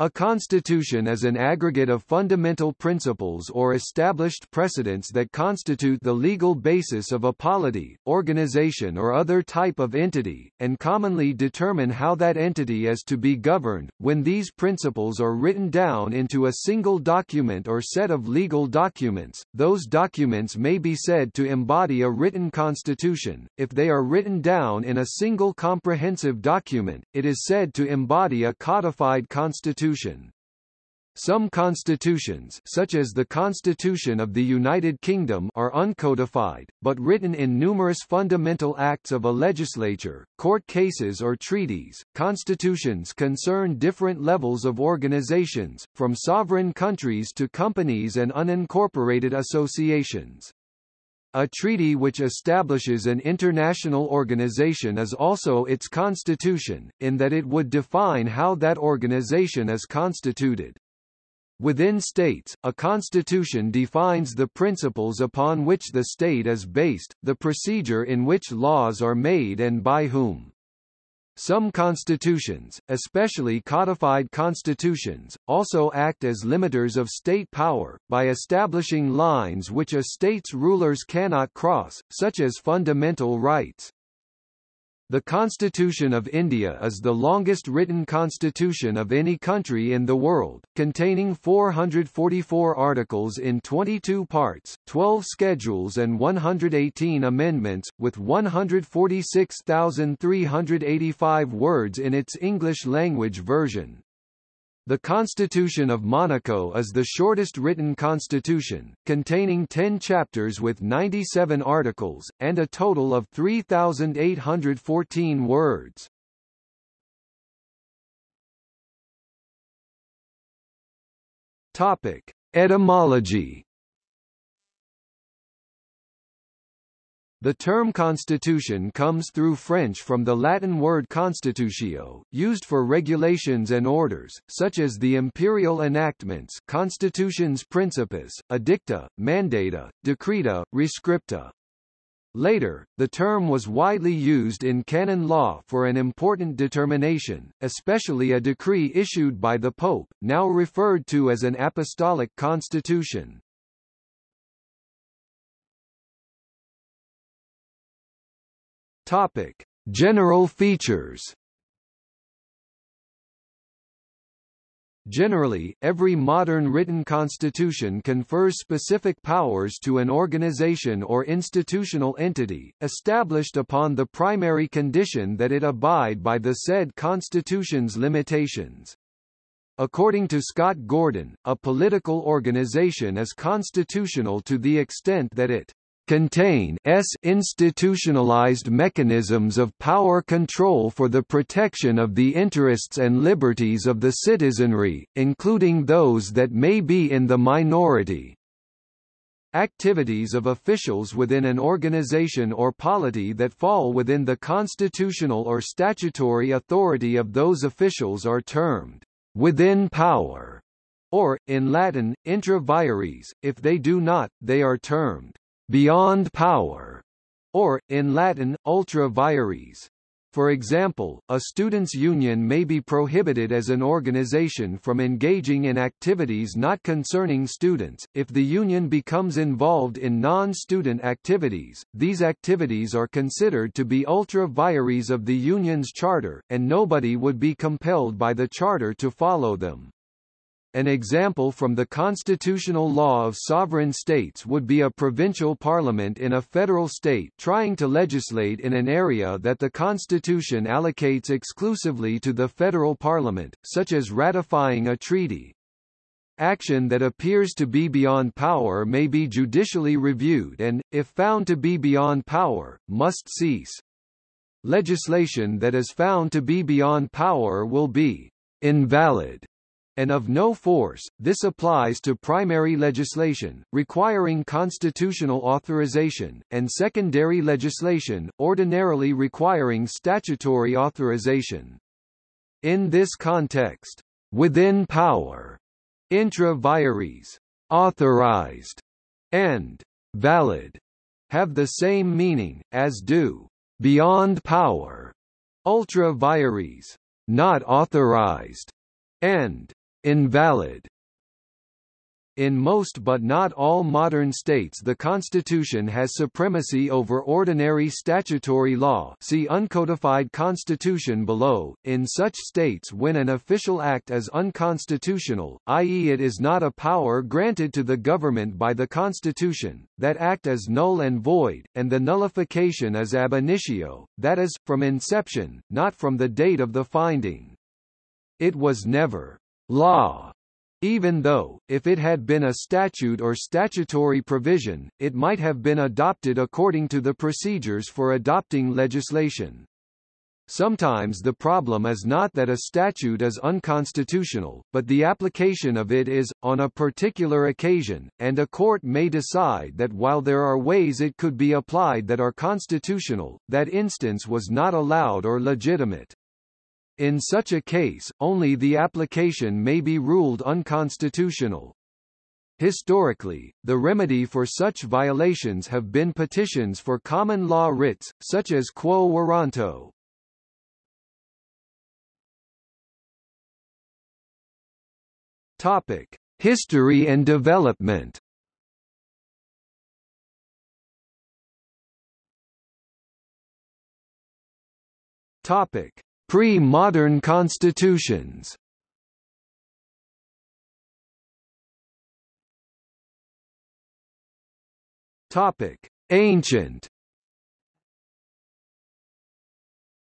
A constitution is an aggregate of fundamental principles or established precedents that constitute the legal basis of a polity, organization or other type of entity, and commonly determine how that entity is to be governed. When these principles are written down into a single document or set of legal documents, those documents may be said to embody a written constitution. If they are written down in a single comprehensive document, it is said to embody a codified constitution constitution. Some constitutions such as the Constitution of the United Kingdom are uncodified, but written in numerous fundamental acts of a legislature, court cases or treaties. Constitutions concern different levels of organizations, from sovereign countries to companies and unincorporated associations. A treaty which establishes an international organization is also its constitution, in that it would define how that organization is constituted. Within states, a constitution defines the principles upon which the state is based, the procedure in which laws are made and by whom. Some constitutions, especially codified constitutions, also act as limiters of state power, by establishing lines which a state's rulers cannot cross, such as fundamental rights. The Constitution of India is the longest written constitution of any country in the world, containing 444 articles in 22 parts, 12 schedules and 118 amendments, with 146,385 words in its English language version. The Constitution of Monaco is the shortest written constitution, containing 10 chapters with 97 articles, and a total of 3,814 words. Topic. Etymology The term constitution comes through French from the Latin word constitutio, used for regulations and orders, such as the imperial enactments constitutions principis, edicta, mandata, decreta, rescripta. Later, the term was widely used in canon law for an important determination, especially a decree issued by the Pope, now referred to as an apostolic constitution. Topic: General features. Generally, every modern written constitution confers specific powers to an organization or institutional entity, established upon the primary condition that it abide by the said constitution's limitations. According to Scott Gordon, a political organization is constitutional to the extent that it contain s institutionalized mechanisms of power control for the protection of the interests and liberties of the citizenry, including those that may be in the minority. Activities of officials within an organization or polity that fall within the constitutional or statutory authority of those officials are termed within power, or, in Latin, intra vires, if they do not, they are termed beyond power, or, in Latin, ultra vires. For example, a students' union may be prohibited as an organization from engaging in activities not concerning students. If the union becomes involved in non-student activities, these activities are considered to be ultra vires of the union's charter, and nobody would be compelled by the charter to follow them. An example from the constitutional law of sovereign states would be a provincial parliament in a federal state trying to legislate in an area that the constitution allocates exclusively to the federal parliament, such as ratifying a treaty. Action that appears to be beyond power may be judicially reviewed and, if found to be beyond power, must cease. Legislation that is found to be beyond power will be invalid and of no force. This applies to primary legislation, requiring constitutional authorization, and secondary legislation, ordinarily requiring statutory authorization. In this context, within power, intra vires, authorized, and valid have the same meaning, as do beyond power, ultra vires, not authorized, and invalid. In most but not all modern states the Constitution has supremacy over ordinary statutory law see uncodified constitution below, in such states when an official act is unconstitutional, i.e. it is not a power granted to the government by the Constitution, that act is null and void, and the nullification is ab initio, that is, from inception, not from the date of the finding. It was never law even though, if it had been a statute or statutory provision, it might have been adopted according to the procedures for adopting legislation. Sometimes the problem is not that a statute is unconstitutional, but the application of it is, on a particular occasion, and a court may decide that while there are ways it could be applied that are constitutional, that instance was not allowed or legitimate. In such a case, only the application may be ruled unconstitutional. Historically, the remedy for such violations have been petitions for common law writs, such as quo warranto. Topic: History and development. Topic: Pre-modern constitutions. Topic: Ancient.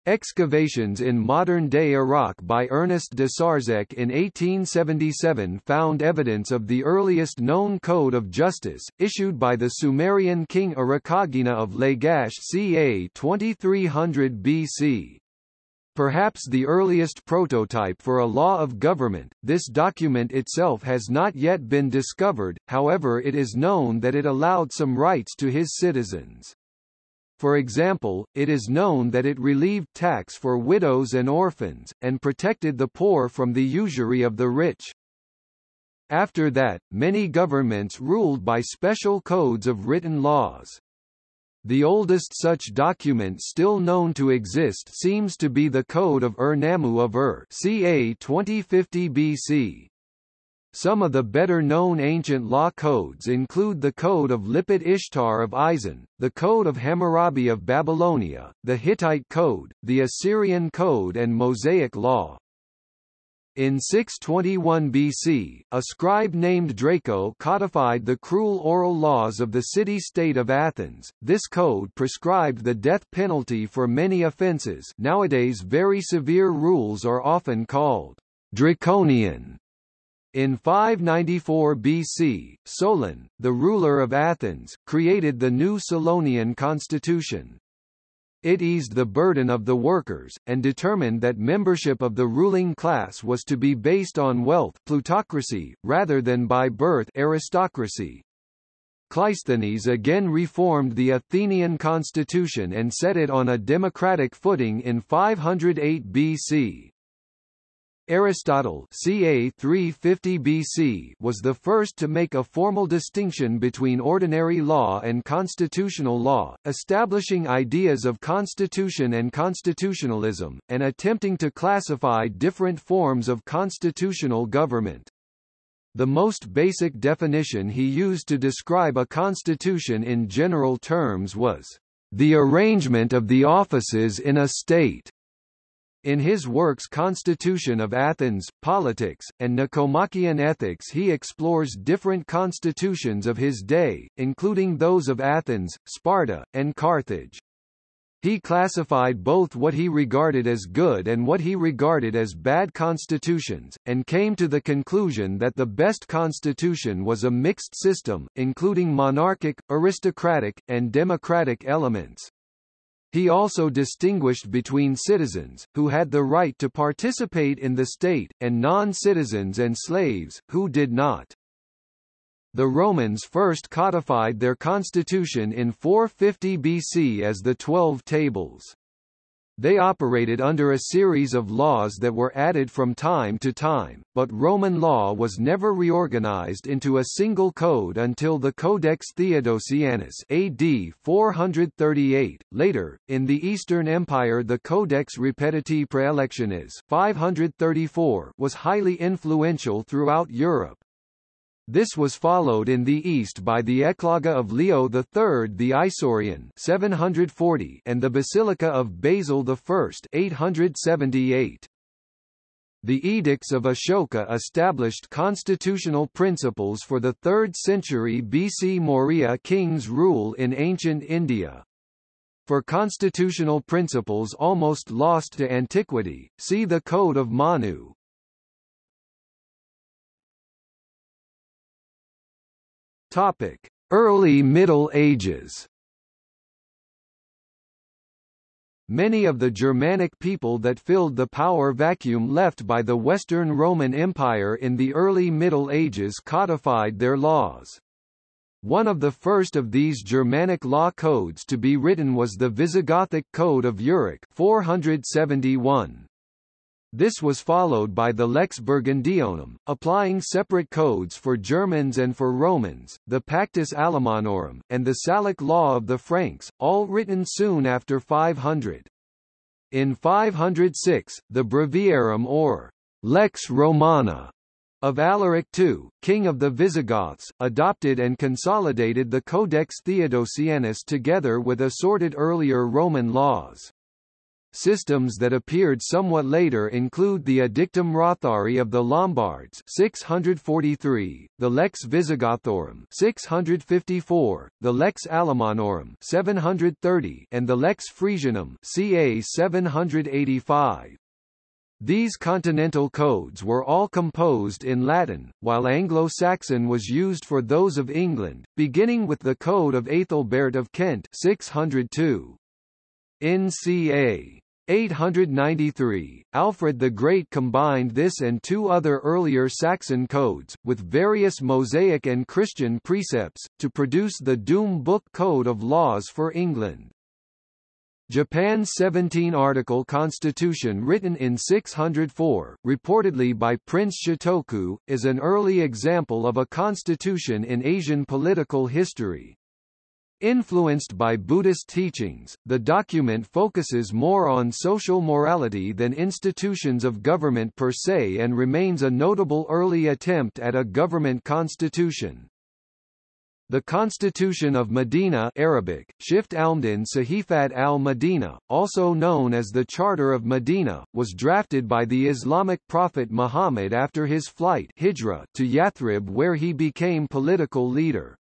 Excavations in modern-day Iraq by Ernest de Sarzec in 1877 found evidence of the earliest known code of justice, issued by the Sumerian king Urukagina of Lagash ca. 2300 BC. Perhaps the earliest prototype for a law of government, this document itself has not yet been discovered, however it is known that it allowed some rights to his citizens. For example, it is known that it relieved tax for widows and orphans, and protected the poor from the usury of the rich. After that, many governments ruled by special codes of written laws. The oldest such document still known to exist seems to be the Code of Ur-Nammu of Ur ca 2050 BC. Some of the better-known ancient law codes include the Code of Lipit Ishtar of Isin, the Code of Hammurabi of Babylonia, the Hittite Code, the Assyrian Code and Mosaic Law. In 621 BC, a scribe named Draco codified the cruel oral laws of the city-state of Athens. This code prescribed the death penalty for many offences nowadays very severe rules are often called draconian. In 594 BC, Solon, the ruler of Athens, created the new Solonian constitution. It eased the burden of the workers, and determined that membership of the ruling class was to be based on wealth plutocracy, rather than by birth aristocracy. Cleisthenes again reformed the Athenian constitution and set it on a democratic footing in 508 BC. Aristotle ca 350 BC was the first to make a formal distinction between ordinary law and constitutional law, establishing ideas of constitution and constitutionalism, and attempting to classify different forms of constitutional government. The most basic definition he used to describe a constitution in general terms was, "...the arrangement of the offices in a state." In his works Constitution of Athens, Politics, and Nicomachean Ethics he explores different constitutions of his day, including those of Athens, Sparta, and Carthage. He classified both what he regarded as good and what he regarded as bad constitutions, and came to the conclusion that the best constitution was a mixed system, including monarchic, aristocratic, and democratic elements. He also distinguished between citizens, who had the right to participate in the state, and non-citizens and slaves, who did not. The Romans first codified their constitution in 450 BC as the Twelve Tables. They operated under a series of laws that were added from time to time, but Roman law was never reorganized into a single code until the Codex Theodosianus AD 438. Later, in the Eastern Empire the Codex Repetitae Praelectionis 534 was highly influential throughout Europe, this was followed in the east by the Ecloga of Leo III the Isaurian 740 and the Basilica of Basil I 878. The Edicts of Ashoka established constitutional principles for the 3rd century BC Maurya king's rule in ancient India. For constitutional principles almost lost to antiquity, see the Code of Manu. Topic: Early Middle Ages. Many of the Germanic people that filled the power vacuum left by the Western Roman Empire in the early Middle Ages codified their laws. One of the first of these Germanic law codes to be written was the Visigothic Code of Euric 471. This was followed by the Lex Burgundionum, applying separate codes for Germans and for Romans, the Pactus Alemanorum, and the Salic Law of the Franks, all written soon after 500. In 506, the Breviarium or Lex Romana of Alaric II, king of the Visigoths, adopted and consolidated the Codex Theodosianus together with assorted earlier Roman laws. Systems that appeared somewhat later include the Edictum Rothari of the Lombards 643, the Lex Visigothorum 654, the Lex Alemanorum 730, and the Lex Frisionum ca 785. These continental codes were all composed in Latin, while Anglo-Saxon was used for those of England, beginning with the Code of Aethelbert of Kent 602. In ca. 893, Alfred the Great combined this and two other earlier Saxon codes, with various Mosaic and Christian precepts, to produce the Doom Book Code of Laws for England. Japan's 17-article constitution written in 604, reportedly by Prince Shotoku, is an early example of a constitution in Asian political history. Influenced by Buddhist teachings, the document focuses more on social morality than institutions of government per se and remains a notable early attempt at a government constitution. The Constitution of Medina Arabic, Shift Almdin Sahifat al-Medina, also known as the Charter of Medina, was drafted by the Islamic prophet Muhammad after his flight hijrah to Yathrib where he became political leader.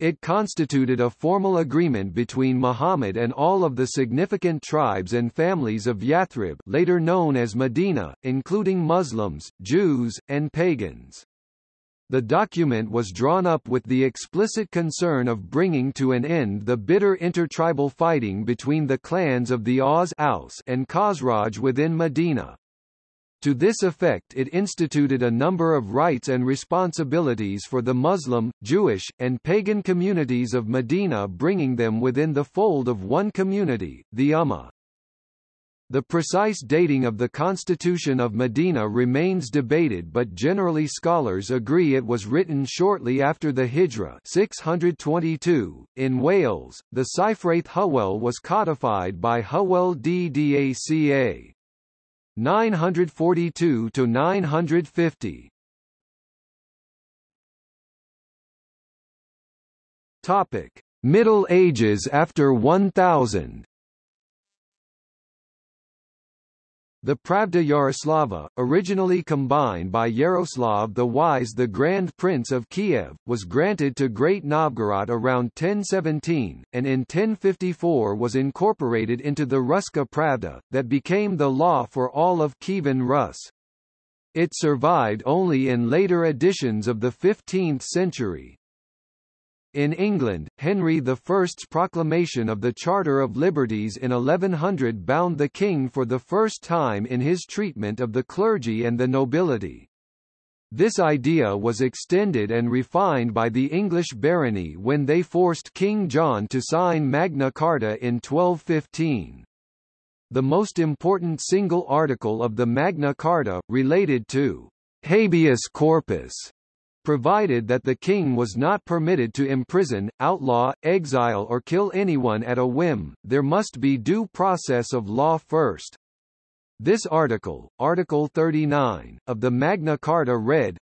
It constituted a formal agreement between Muhammad and all of the significant tribes and families of Yathrib later known as Medina, including Muslims, Jews, and pagans. The document was drawn up with the explicit concern of bringing to an end the bitter intertribal fighting between the clans of the Aus and Khazraj within Medina. To this effect it instituted a number of rights and responsibilities for the Muslim, Jewish, and pagan communities of Medina bringing them within the fold of one community, the Ummah. The precise dating of the Constitution of Medina remains debated but generally scholars agree it was written shortly after the Hijra 622. .In Wales, the Cyfraith Hywel was codified by Hywel Ddaca. 942 to 950. Topic: Middle Ages after 1000. The Pravda Yaroslava, originally combined by Yaroslav the Wise the Grand Prince of Kiev, was granted to Great Novgorod around 1017, and in 1054 was incorporated into the Ruska Pravda, that became the law for all of Kievan Rus. It survived only in later editions of the 15th century. In England, Henry I's proclamation of the Charter of Liberties in 1100 bound the king for the first time in his treatment of the clergy and the nobility. This idea was extended and refined by the English barony when they forced King John to sign Magna Carta in 1215. the most important single article of the Magna Carta, related to habeas corpus, provided that the king was not permitted to imprison, outlaw, exile or kill anyone at a whim, there must be due process of law first. This article, Article 39, of the Magna Carta read,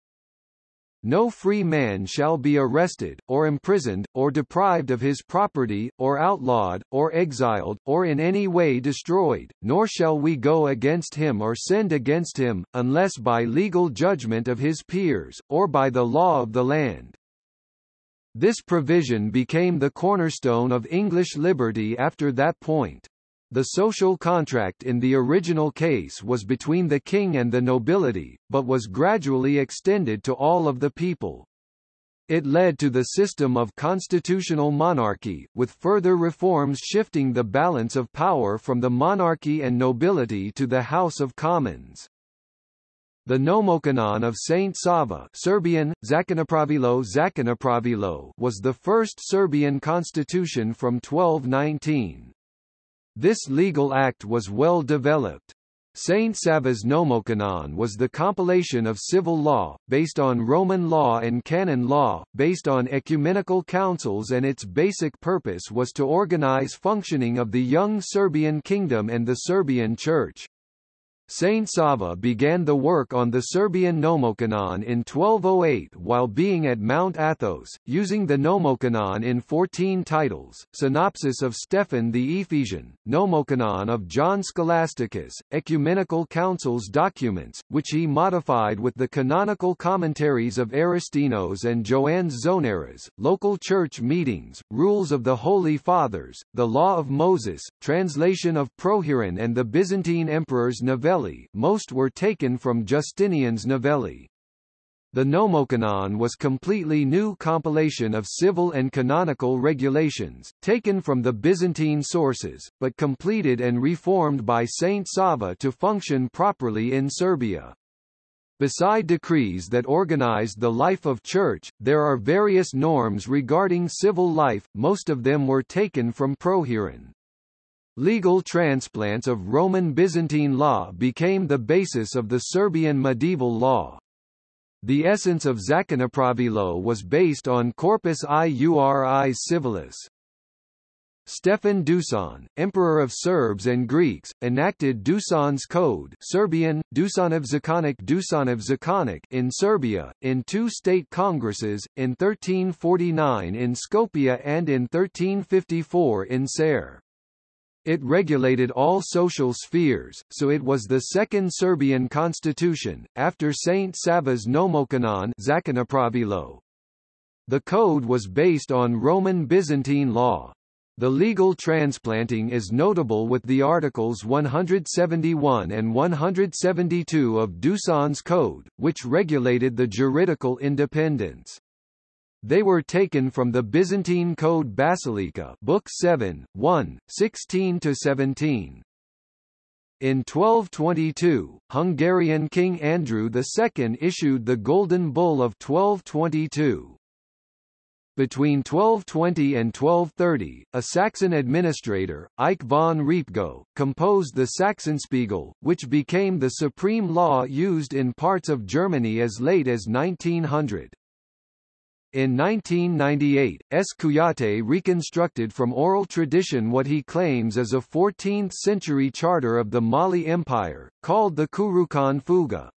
no free man shall be arrested, or imprisoned, or deprived of his property, or outlawed, or exiled, or in any way destroyed, nor shall we go against him or send against him, unless by legal judgment of his peers, or by the law of the land. This provision became the cornerstone of English liberty after that point. The social contract in the original case was between the king and the nobility, but was gradually extended to all of the people. It led to the system of constitutional monarchy, with further reforms shifting the balance of power from the monarchy and nobility to the House of Commons. The Nomocanon of Saint Sava Serbian, Zakonopravilo was the first Serbian constitution from 1219. This legal act was well developed. Saint Sava's Nomocanon was the compilation of civil law, based on Roman law and canon law, based on ecumenical councils and its basic purpose was to organize functioning of the young Serbian kingdom and the Serbian Church. Saint Sava began the work on the Serbian Nomocanon in 1208 while being at Mount Athos, using the Nomocanon in 14 titles, Synopsis of Stephen the Ephesian, Nomocanon of John Scholasticus, Ecumenical Councils documents, which he modified with the canonical commentaries of Aristinos and Joannes Zonaras, local church meetings, rules of the Holy Fathers, the Law of Moses, translation of Prohieron and the Byzantine emperor's novella novelli most were taken from Justinian's novelli. The Nomocanon was completely new compilation of civil and canonical regulations, taken from the Byzantine sources, but completed and reformed by Saint Sava to function properly in Serbia. Beside decrees that organized the life of church, there are various norms regarding civil life, most of them were taken from Prohieron. Legal transplants of Roman Byzantine law became the basis of the Serbian medieval law. The essence of Zakonopravilo was based on Corpus Iuris Civilis. Stefan Dusan, Emperor of Serbs and Greeks, enacted Dusan's Code Serbian, Dusanov Zakonik Dusanov Zakonik in Serbia, in two state congresses, in 1349 in Skopje and in 1354 in Ser. It regulated all social spheres, so it was the second Serbian constitution, after Saint Sava's Nomocanon The code was based on Roman Byzantine law. The legal transplanting is notable with the Articles 171 and 172 of Dusan's Code, which regulated the juridical independence. They were taken from the Byzantine Code Basilica Book 7, 1, 16-17. In 1222, Hungarian King Andrew II issued the Golden Bull of 1222. Between 1220 and 1230, a Saxon administrator, Eike von Repgow, composed the Sachsenspiegel, which became the supreme law used in parts of Germany as late as 1900. In 1998, S. Kuyate reconstructed from oral tradition what he claims is a 14th-century charter of the Mali Empire, called the Kurukan Fuga.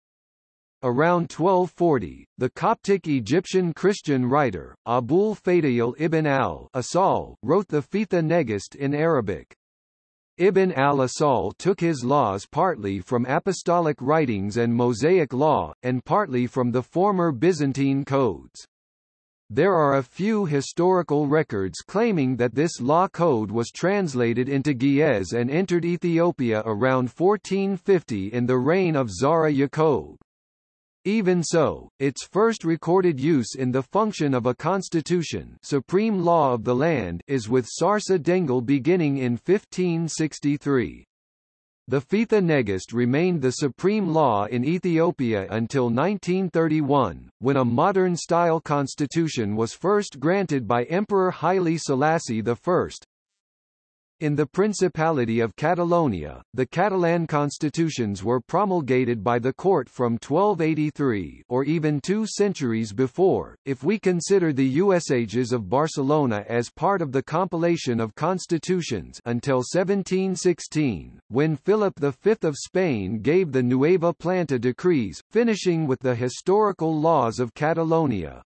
Around 1240, the Coptic Egyptian Christian writer, Abul Fadayl ibn al-Asal, wrote the Fetha Negest in Arabic. Ibn al-Asal took his laws partly from apostolic writings and Mosaic law, and partly from the former Byzantine codes. There are a few historical records claiming that this law code was translated into Ge'ez and entered Ethiopia around 1450 in the reign of Zara Yacob. Even so, its first recorded use in the function of a constitution supreme law of the land is with Sarsa Dengel beginning in 1563. The Fetha Negest remained the supreme law in Ethiopia until 1931, when a modern-style constitution was first granted by Emperor Haile Selassie I. In the Principality of Catalonia, the Catalan constitutions were promulgated by the court from 1283 or even two centuries before, if we consider the Usages of Barcelona as part of the compilation of constitutions until 1716, when Philip V of Spain gave the Nueva Planta decrees, finishing with the historical laws of Catalonia.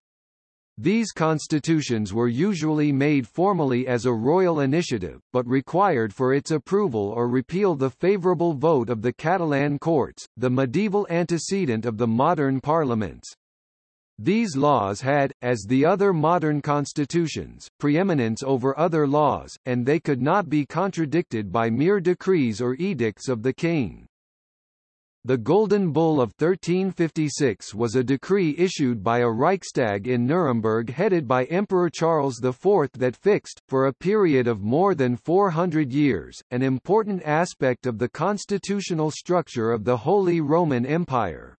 These constitutions were usually made formally as a royal initiative, but required for its approval or repeal the favourable vote of the Catalan courts, the medieval antecedent of the modern parliaments. These laws had, as the other modern constitutions, preeminence over other laws, and they could not be contradicted by mere decrees or edicts of the king. The Golden Bull of 1356 was a decree issued by a Reichstag in Nuremberg headed by Emperor Charles IV that fixed, for a period of more than 400 years, an important aspect of the constitutional structure of the Holy Roman Empire.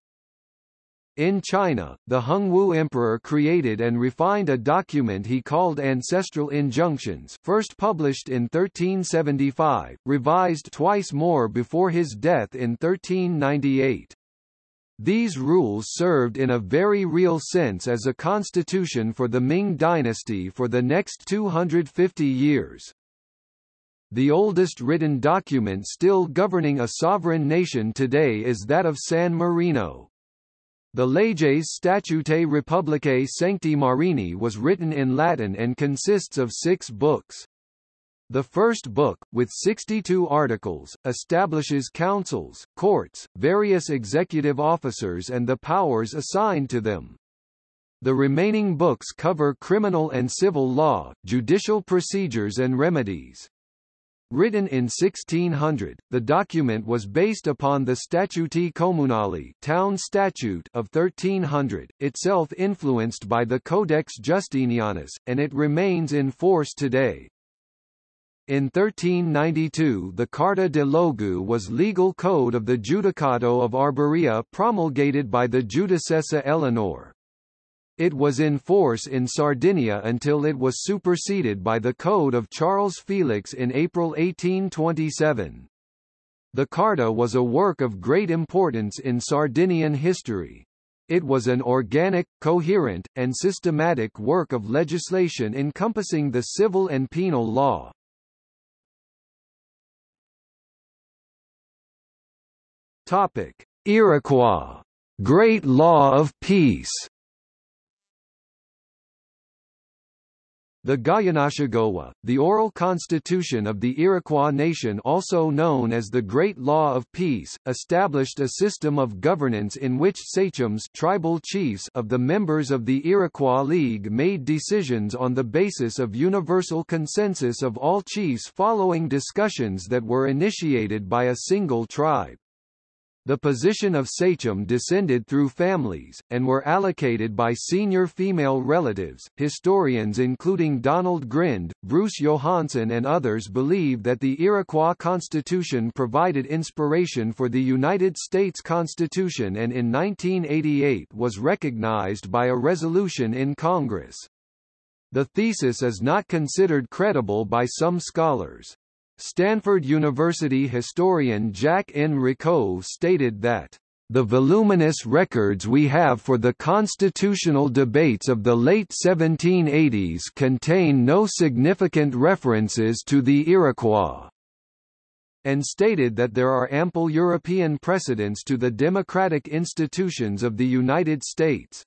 In China, the Hongwu Emperor created and refined a document he called Ancestral Injunctions first published in 1375, revised twice more before his death in 1398. These rules served in a very real sense as a constitution for the Ming dynasty for the next 250 years. The oldest written document still governing a sovereign nation today is that of San Marino. The Leges Statutae Republicae Sancti Marini was written in Latin and consists of six books. The first book, with 62 articles, establishes councils, courts, various executive officers and the powers assigned to them. The remaining books cover criminal and civil law, judicial procedures and remedies. Written in 1600, the document was based upon the Statuti Comunali town statute of 1300, itself influenced by the Codex Justinianus, and it remains in force today. In 1392 the Carta de Logu was legal code of the Judicato of Arborea promulgated by the Judicessa Eleanor. It was in force in Sardinia until it was superseded by the Code of Charles Felix in April 1827. The Carta was a work of great importance in Sardinian history. It was an organic, coherent, and systematic work of legislation encompassing the civil and penal law. Topic: Iroquois Great Law of Peace The Gayanashagowa, the oral constitution of the Iroquois nation also known as the Great Law of Peace, established a system of governance in which sachems tribal chiefs of the members of the Iroquois League made decisions on the basis of universal consensus of all chiefs following discussions that were initiated by a single tribe. The position of sachem descended through families, and were allocated by senior female relatives. Historians including Donald Grinde, Bruce Johansen and others believe that the Iroquois Constitution provided inspiration for the United States Constitution and in 1988 was recognized by a resolution in Congress. The thesis is not considered credible by some scholars. Stanford University historian Jack N. Rakove stated that the voluminous records we have for the constitutional debates of the late 1780s contain no significant references to the Iroquois, and stated that there are ample European precedents to the democratic institutions of the United States.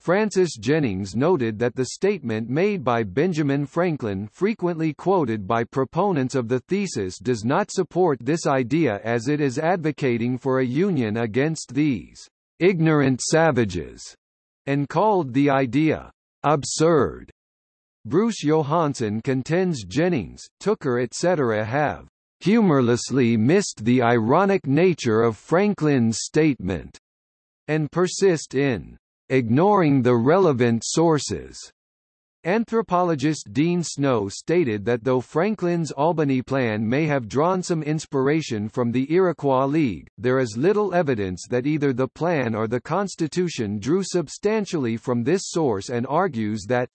Francis Jennings noted that the statement made by Benjamin Franklin frequently quoted by proponents of the thesis does not support this idea as it is advocating for a union against these ignorant savages, and called the idea absurd. Bruce Johansen contends Jennings, Tooker etc. have humorlessly missed the ironic nature of Franklin's statement, and persist in ignoring the relevant sources. Anthropologist Dean Snow stated that though Franklin's Albany Plan may have drawn some inspiration from the Iroquois League, there is little evidence that either the plan or the Constitution drew substantially from this source and argues that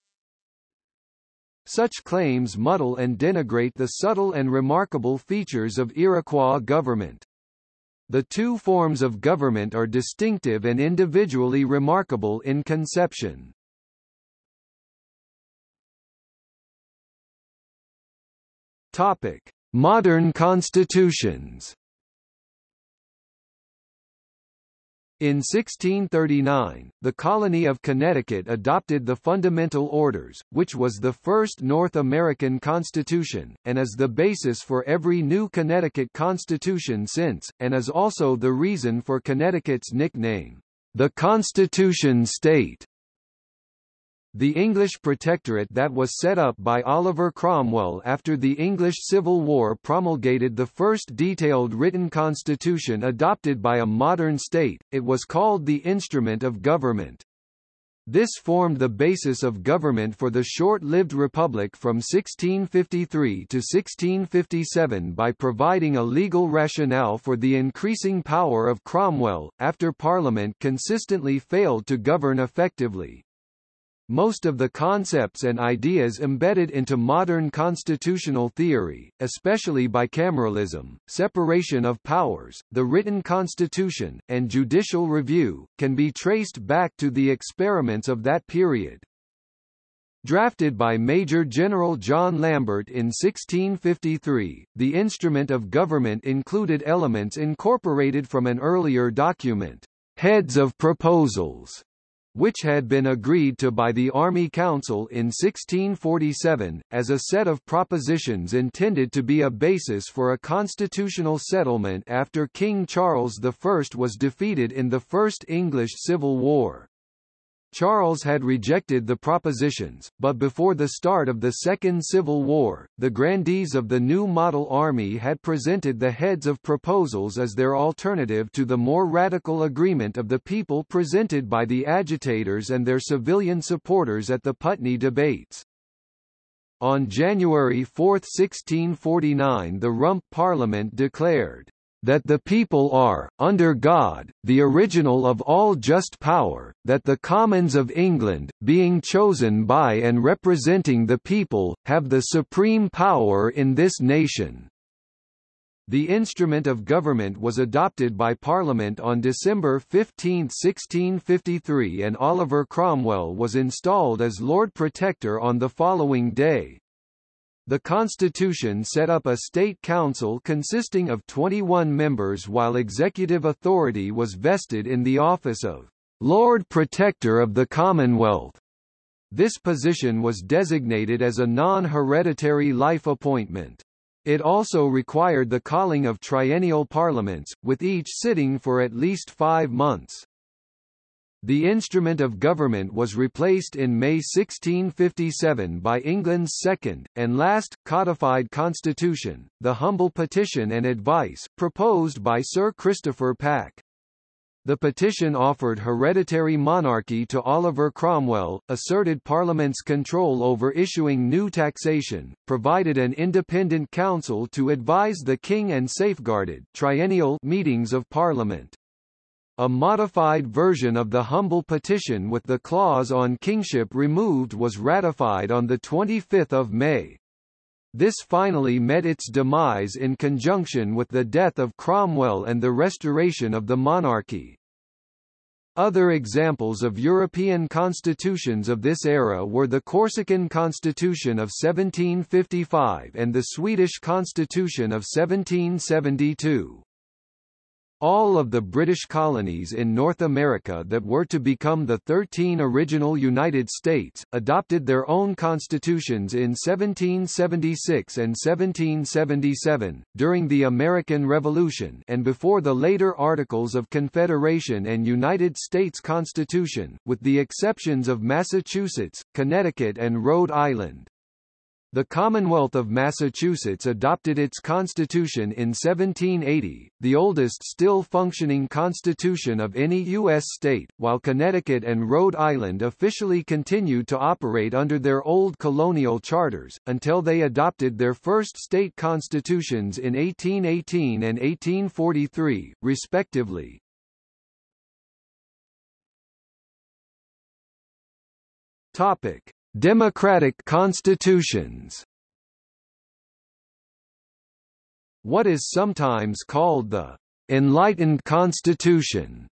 such claims muddle and denigrate the subtle and remarkable features of Iroquois government. The two forms of government are distinctive and individually remarkable in conception. Topic: Modern constitutions. In 1639, the colony of Connecticut adopted the Fundamental Orders, which was the first North American constitution, and is the basis for every new Connecticut constitution since, and is also the reason for Connecticut's nickname, the Constitution State. The English protectorate that was set up by Oliver Cromwell after the English Civil War promulgated the first detailed written constitution adopted by a modern state, it was called the Instrument of Government. This formed the basis of government for the short-lived republic from 1653 to 1657 by providing a legal rationale for the increasing power of Cromwell, after Parliament consistently failed to govern effectively. Most of the concepts and ideas embedded into modern constitutional theory, especially bicameralism, separation of powers, the written constitution, and judicial review, can be traced back to the experiments of that period. Drafted by Major General John Lambert in 1653, the instrument of government included elements incorporated from an earlier document, Heads of Proposals, which had been agreed to by the Army Council in 1647, as a set of propositions intended to be a basis for a constitutional settlement after King Charles I was defeated in the First English Civil War. Charles had rejected the propositions, but before the start of the Second Civil War, the grandees of the new model army had presented the heads of proposals as their alternative to the more radical agreement of the people presented by the agitators and their civilian supporters at the Putney debates. On January 4, 1649 the Rump Parliament declared, that the people are, under God, the original of all just power, that the Commons of England, being chosen by and representing the people, have the supreme power in this nation. The instrument of government was adopted by Parliament on December 15, 1653 and Oliver Cromwell was installed as Lord Protector on the following day. The constitution set up a state council consisting of 21 members while executive authority was vested in the office of Lord Protector of the Commonwealth. This position was designated as a non-hereditary life appointment. It also required the calling of triennial parliaments, with each sitting for at least five months. The instrument of government was replaced in May 1657 by England's second, and last, codified constitution, the Humble Petition and Advice, proposed by Sir Christopher Packe. The petition offered hereditary monarchy to Oliver Cromwell, asserted Parliament's control over issuing new taxation, provided an independent council to advise the king and safeguarded triennial meetings of Parliament. A modified version of the humble petition with the clause on kingship removed was ratified on 25 May. This finally met its demise in conjunction with the death of Cromwell and the restoration of the monarchy. Other examples of European constitutions of this era were the Corsican Constitution of 1755 and the Swedish Constitution of 1772. All of the British colonies in North America that were to become the 13 original United States, adopted their own constitutions in 1776 and 1777, during the American Revolution and before the later Articles of Confederation and United States Constitution, with the exceptions of Massachusetts, Connecticut and Rhode Island. The Commonwealth of Massachusetts adopted its constitution in 1780, the oldest still functioning constitution of any U.S. state, while Connecticut and Rhode Island officially continued to operate under their old colonial charters, until they adopted their first state constitutions in 1818 and 1843, respectively. Topic. Democratic constitutions What is sometimes called the enlightened constitution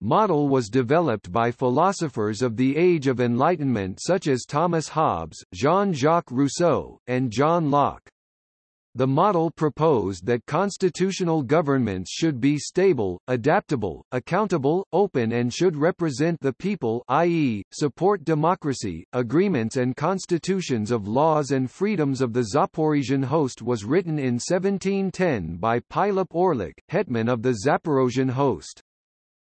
model was developed by philosophers of the Age of Enlightenment such as Thomas Hobbes, Jean-Jacques Rousseau, and John Locke. The model proposed that constitutional governments should be stable, adaptable, accountable, open and should represent the people i.e., support democracy. Agreements and constitutions of laws and freedoms of the Zaporizhian host was written in 1710 by Pylyp Orlyk, hetman of the Zaporozhian host.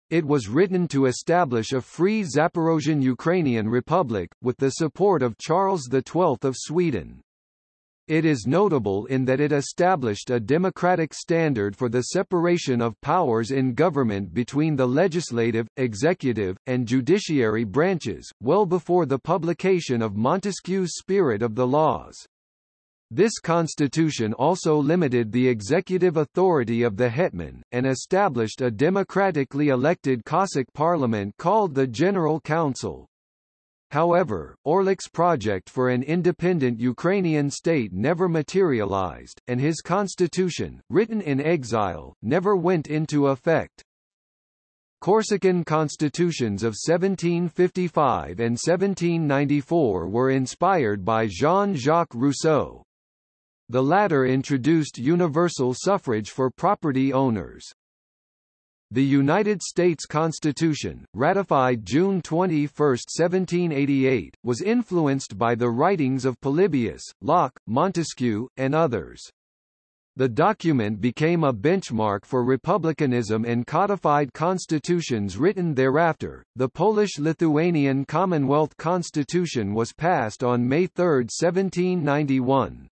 It was written to establish a free Zaporozhian Ukrainian Republic, with the support of Charles XII of Sweden. It is notable in that it established a democratic standard for the separation of powers in government between the legislative, executive, and judiciary branches, well before the publication of Montesquieu's Spirit of the Laws. This constitution also limited the executive authority of the hetman, and established a democratically elected Cossack parliament called the General Council. However, Orlyk's project for an independent Ukrainian state never materialized, and his constitution, written in exile, never went into effect. Corsican constitutions of 1755 and 1794 were inspired by Jean-Jacques Rousseau. The latter introduced universal suffrage for property owners. The United States Constitution, ratified June 21, 1788, was influenced by the writings of Polybius, Locke, Montesquieu, and others. The document became a benchmark for republicanism and codified constitutions written thereafter. The Polish-Lithuanian Commonwealth Constitution was passed on May 3, 1791.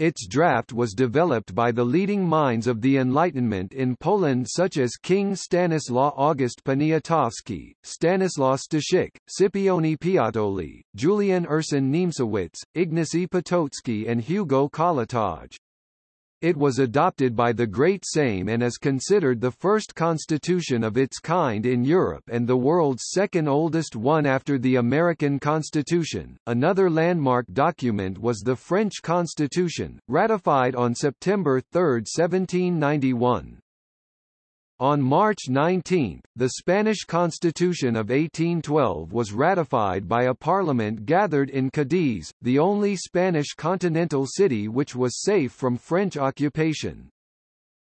Its draft was developed by the leading minds of the Enlightenment in Poland such as King Stanislaw August Poniatowski, Stanislaw Staszic, Scipione Piattoli, Julian Ursin Niemcewicz, Ignacy Potocki and Hugo Kołłątaj. It was adopted by the Great Sejm and is considered the first constitution of its kind in Europe and the world's second oldest one after the American Constitution. Another landmark document was the French Constitution, ratified on September 3, 1791. On March 19, the Spanish Constitution of 1812 was ratified by a parliament gathered in Cadiz, the only Spanish continental city which was safe from French occupation.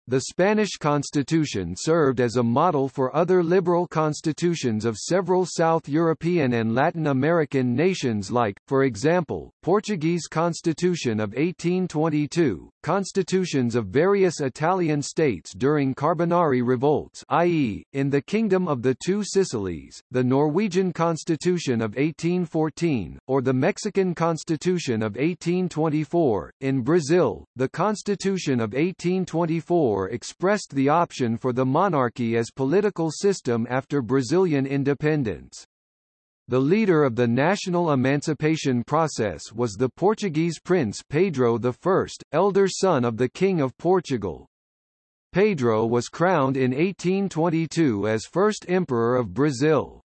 The Spanish constitution served as a model for other liberal constitutions of several South European and Latin American nations like, for example, Portuguese constitution of 1822, constitutions of various Italian states during Carbonari revolts i.e., in the Kingdom of the Two Sicilies, the Norwegian constitution of 1814, or the Mexican constitution of 1824. In Brazil, the constitution of 1824 expressed the option for the monarchy as political system after Brazilian independence. The leader of the national emancipation process was the Portuguese prince Pedro I, elder son of the King of Portugal. Pedro was crowned in 1822 as first emperor of Brazil.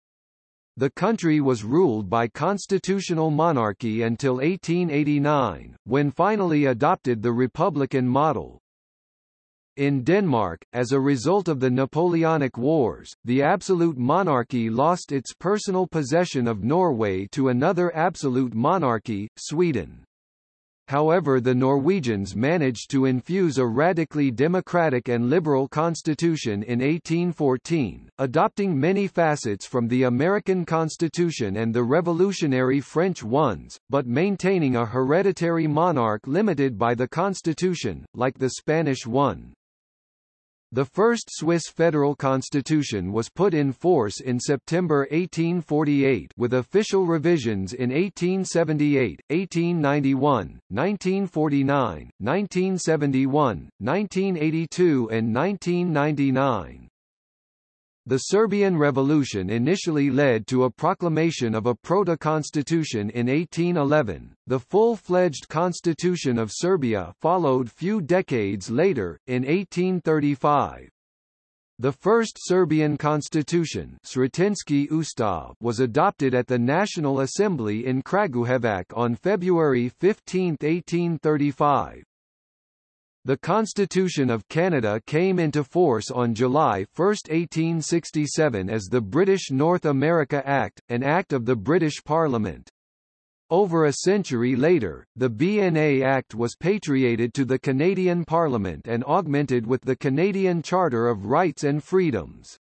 The country was ruled by constitutional monarchy until 1889, when finally adopted the republican model. In Denmark, as a result of the Napoleonic Wars, the absolute monarchy lost its personal possession of Norway to another absolute monarchy, Sweden. However the Norwegians managed to infuse a radically democratic and liberal constitution in 1814, adopting many facets from the American Constitution and the revolutionary French ones, but maintaining a hereditary monarch limited by the constitution, like the Spanish one. The first Swiss federal constitution was put in force in September 1848 with official revisions in 1878, 1891, 1949, 1971, 1982 and 1999. The Serbian Revolution initially led to a proclamation of a proto-constitution in 1811. The full-fledged Constitution of Serbia followed few decades later, in 1835. The first Serbian constitution Ustav was adopted at the National Assembly in Kragujevac on February 15, 1835. The Constitution of Canada came into force on July 1, 1867 as the British North America Act, an act of the British Parliament. Over a century later, the BNA Act was patriated to the Canadian Parliament and augmented with the Canadian Charter of Rights and Freedoms.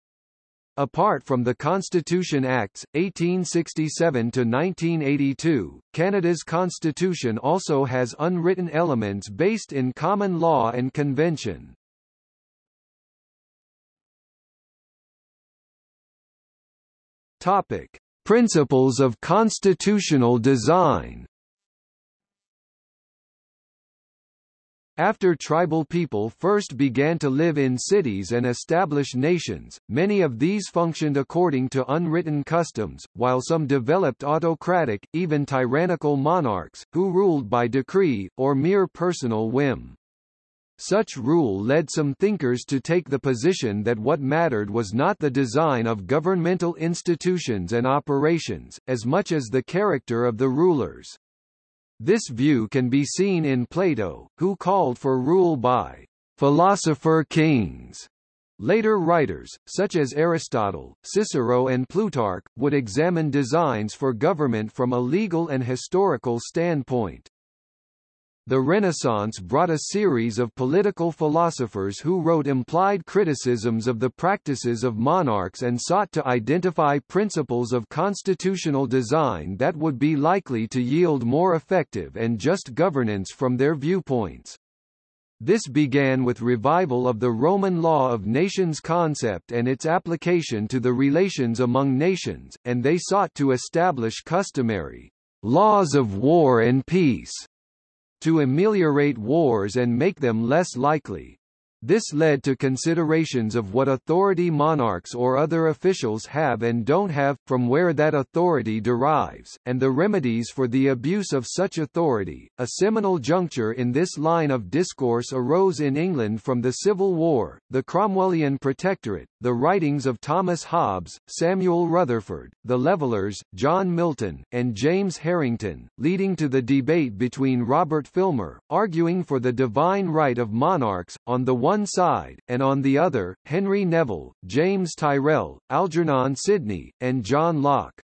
Apart from the Constitution Acts, 1867 to 1982, Canada's constitution also has unwritten elements based in common law and convention. Topic. Principles of constitutional design After tribal people first began to live in cities and establish nations, many of these functioned according to unwritten customs, while some developed autocratic, even tyrannical monarchs, who ruled by decree, or mere personal whim. Such rule led some thinkers to take the position that what mattered was not the design of governmental institutions and operations, as much as the character of the rulers. This view can be seen in Plato, who called for rule by philosopher kings. Later writers, such as Aristotle, Cicero and Plutarch, would examine designs for government from a legal and historical standpoint. The Renaissance brought a series of political philosophers who wrote implied criticisms of the practices of monarchs and sought to identify principles of constitutional design that would be likely to yield more effective and just governance from their viewpoints. This began with revival of the Roman law of nations concept and its application to the relations among nations, and they sought to establish customary laws of war and peace to ameliorate wars and make them less likely. This led to considerations of what authority monarchs or other officials have and don't have, from where that authority derives, and the remedies for the abuse of such authority. A seminal juncture in this line of discourse arose in England from the Civil War, the Cromwellian Protectorate, the writings of Thomas Hobbes, Samuel Rutherford, the Levellers, John Milton, and James Harrington, leading to the debate between Robert Filmer, arguing for the divine right of monarchs, on the one side, and on the other, Henry Neville, James Tyrrell, Algernon Sidney, and John Locke.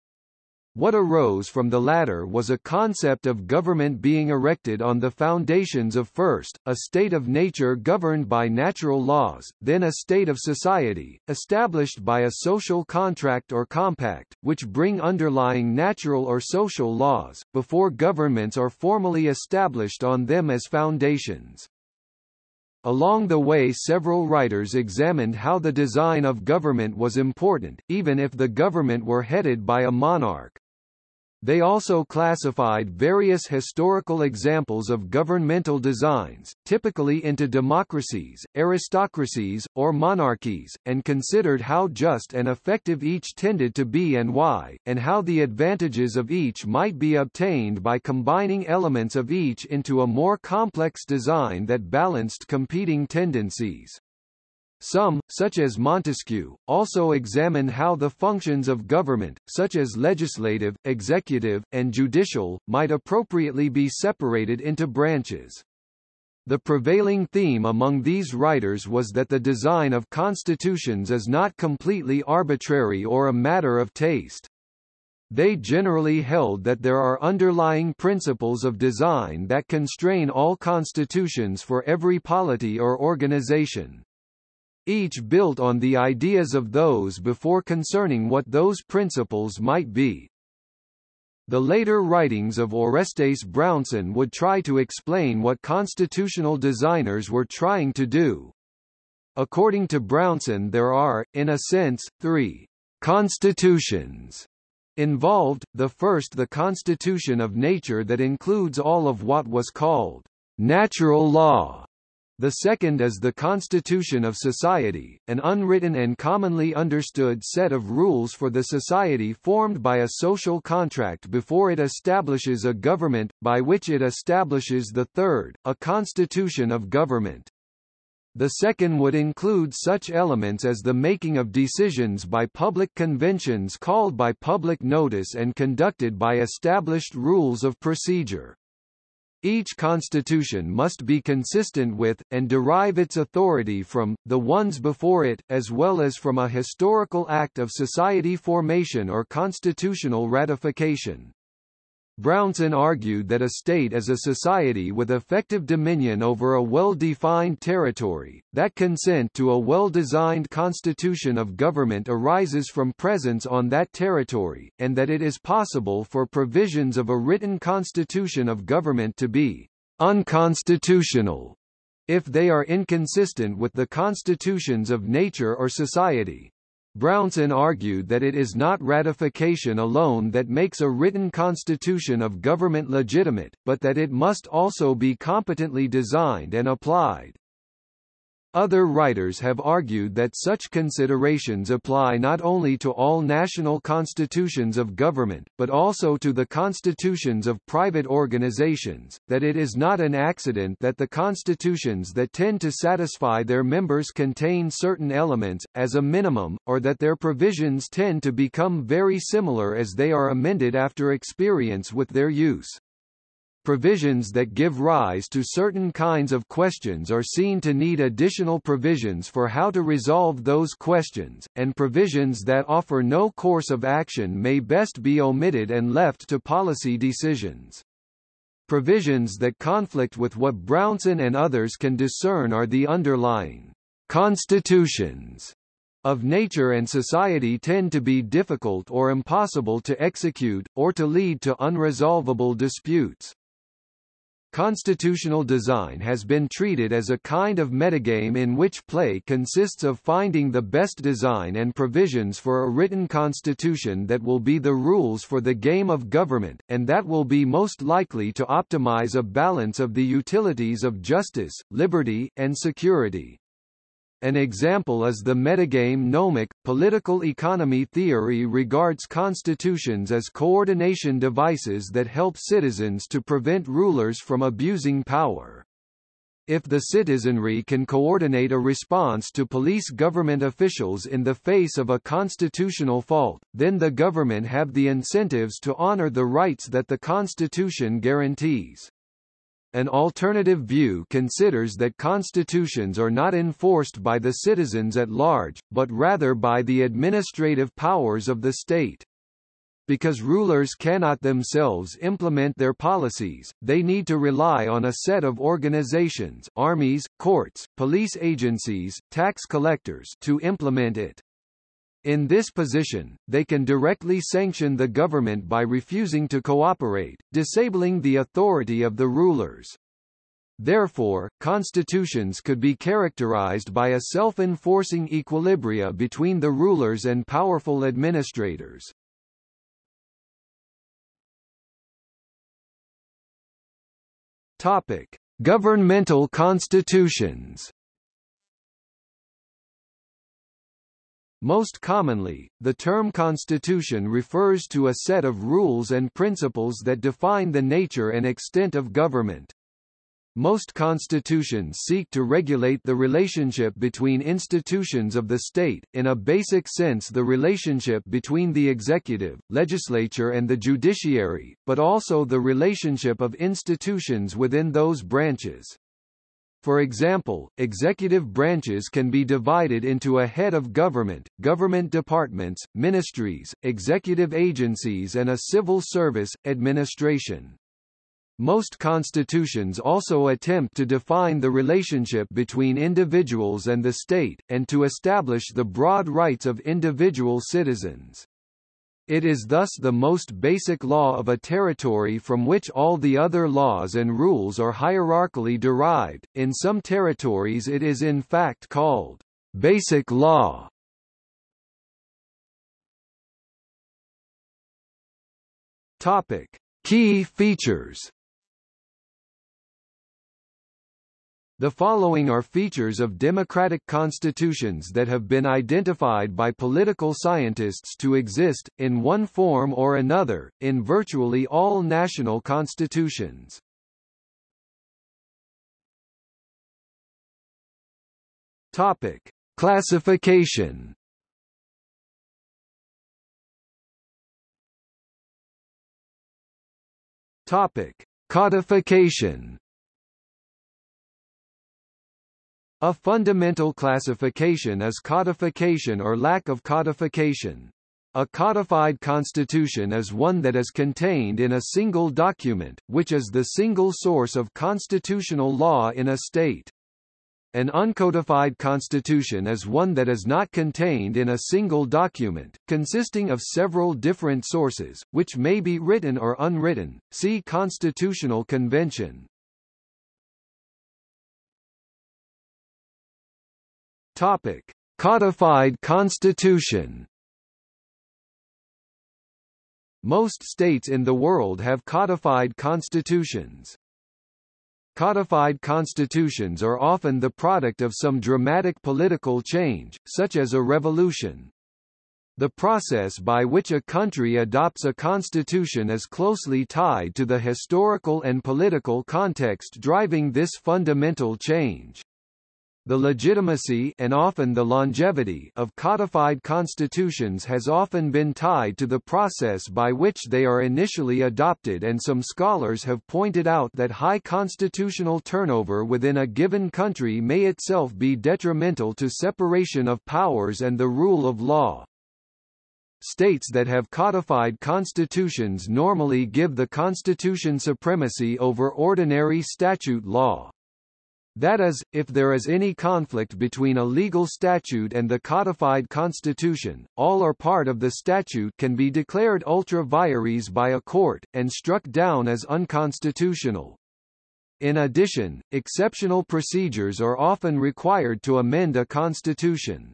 What arose from the latter was a concept of government being erected on the foundations of first, a state of nature governed by natural laws, then a state of society, established by a social contract or compact, which bring underlying natural or social laws, before governments are formally established on them as foundations. Along the way several writers examined how the design of government was important, even if the government were headed by a monarch. They also classified various historical examples of governmental designs, typically into democracies, aristocracies, or monarchies, and considered how just and effective each tended to be and why, and how the advantages of each might be obtained by combining elements of each into a more complex design that balanced competing tendencies. Some, such as Montesquieu, also examine how the functions of government, such as legislative, executive, and judicial, might appropriately be separated into branches. The prevailing theme among these writers was that the design of constitutions is not completely arbitrary or a matter of taste. They generally held that there are underlying principles of design that constrain all constitutions for every polity or organization each built on the ideas of those before concerning what those principles might be. The later writings of Orestes Brownson would try to explain what constitutional designers were trying to do. According to Brownson there are, in a sense, three constitutions involved, the first the constitution of nature that includes all of what was called natural law, the second is the constitution of society, an unwritten and commonly understood set of rules for the society formed by a social contract before it establishes a government, by which it establishes the third, a constitution of government. The second would include such elements as the making of decisions by public conventions called by public notice and conducted by established rules of procedure. Each constitution must be consistent with, and derive its authority from, the ones before it, as well as from a historical act of society formation or constitutional ratification. Brownson argued that a state is a society with effective dominion over a well-defined territory, that consent to a well-designed constitution of government arises from presence on that territory, and that it is possible for provisions of a written constitution of government to be unconstitutional if they are inconsistent with the constitutions of nature or society. Brownson argued that it is not ratification alone that makes a written constitution of government legitimate, but that it must also be competently designed and applied. Other writers have argued that such considerations apply not only to all national constitutions of government, but also to the constitutions of private organizations, that it is not an accident that the constitutions that tend to satisfy their members contain certain elements, as a minimum, or that their provisions tend to become very similar as they are amended after experience with their use. Provisions that give rise to certain kinds of questions are seen to need additional provisions for how to resolve those questions, and provisions that offer no course of action may best be omitted and left to policy decisions. Provisions that conflict with what Brownson and others can discern are the underlying constitutions of nature and society tend to be difficult or impossible to execute, or to lead to unresolvable disputes. Constitutional design has been treated as a kind of metagame in which play consists of finding the best design and provisions for a written constitution that will be the rules for the game of government, and that will be most likely to optimize a balance of the utilities of justice, liberty, and security. An example is the metagame Nomic. Political economy theory regards constitutions as coordination devices that help citizens to prevent rulers from abusing power. If the citizenry can coordinate a response to police government officials in the face of a constitutional fault, then the government have the incentives to honor the rights that the Constitution guarantees. An alternative view considers that constitutions are not enforced by the citizens at large, but rather by the administrative powers of the state. Because rulers cannot themselves implement their policies, they need to rely on a set of organizations armies, courts, police agencies, tax collectors to implement it. In this position, they can directly sanction the government by refusing to cooperate, disabling the authority of the rulers. Therefore, constitutions could be characterized by a self-enforcing equilibria between the rulers and powerful administrators. Topic: Governmental constitutions. Most commonly, the term constitution refers to a set of rules and principles that define the nature and extent of government. Most constitutions seek to regulate the relationship between institutions of the state, in a basic sense the relationship between the executive, legislature and the judiciary, but also the relationship of institutions within those branches. For example, executive branches can be divided into a head of government, government departments, ministries, executive agencies and a civil service, administration. Most constitutions also attempt to define the relationship between individuals and the state, and to establish the broad rights of individual citizens. It is thus the most basic law of a territory from which all the other laws and rules are hierarchically derived. In some territories it is in fact called basic law. Topic: Key features The following are features of democratic constitutions that have been identified by political scientists to exist, in one form or another, in virtually all national constitutions. Topic: Classification. Topic: Codification. A fundamental classification is codification or lack of codification. A codified constitution is one that is contained in a single document, which is the single source of constitutional law in a state. An uncodified constitution is one that is not contained in a single document, consisting of several different sources, which may be written or unwritten. See Constitutional Convention. Topic: Codified Constitution. Most states in the world have codified constitutions. Codified constitutions are often the product of some dramatic political change, such as a revolution. The process by which a country adopts a constitution is closely tied to the historical and political context driving this fundamental change. The legitimacy and often the longevity of codified constitutions has often been tied to the process by which they are initially adopted and some scholars have pointed out that high constitutional turnover within a given country may itself be detrimental to separation of powers and the rule of law. States that have codified constitutions normally give the constitution supremacy over ordinary statute law. That is, if there is any conflict between a legal statute and the codified constitution, all or part of the statute can be declared ultra vires by a court, and struck down as unconstitutional. In addition, exceptional procedures are often required to amend a constitution.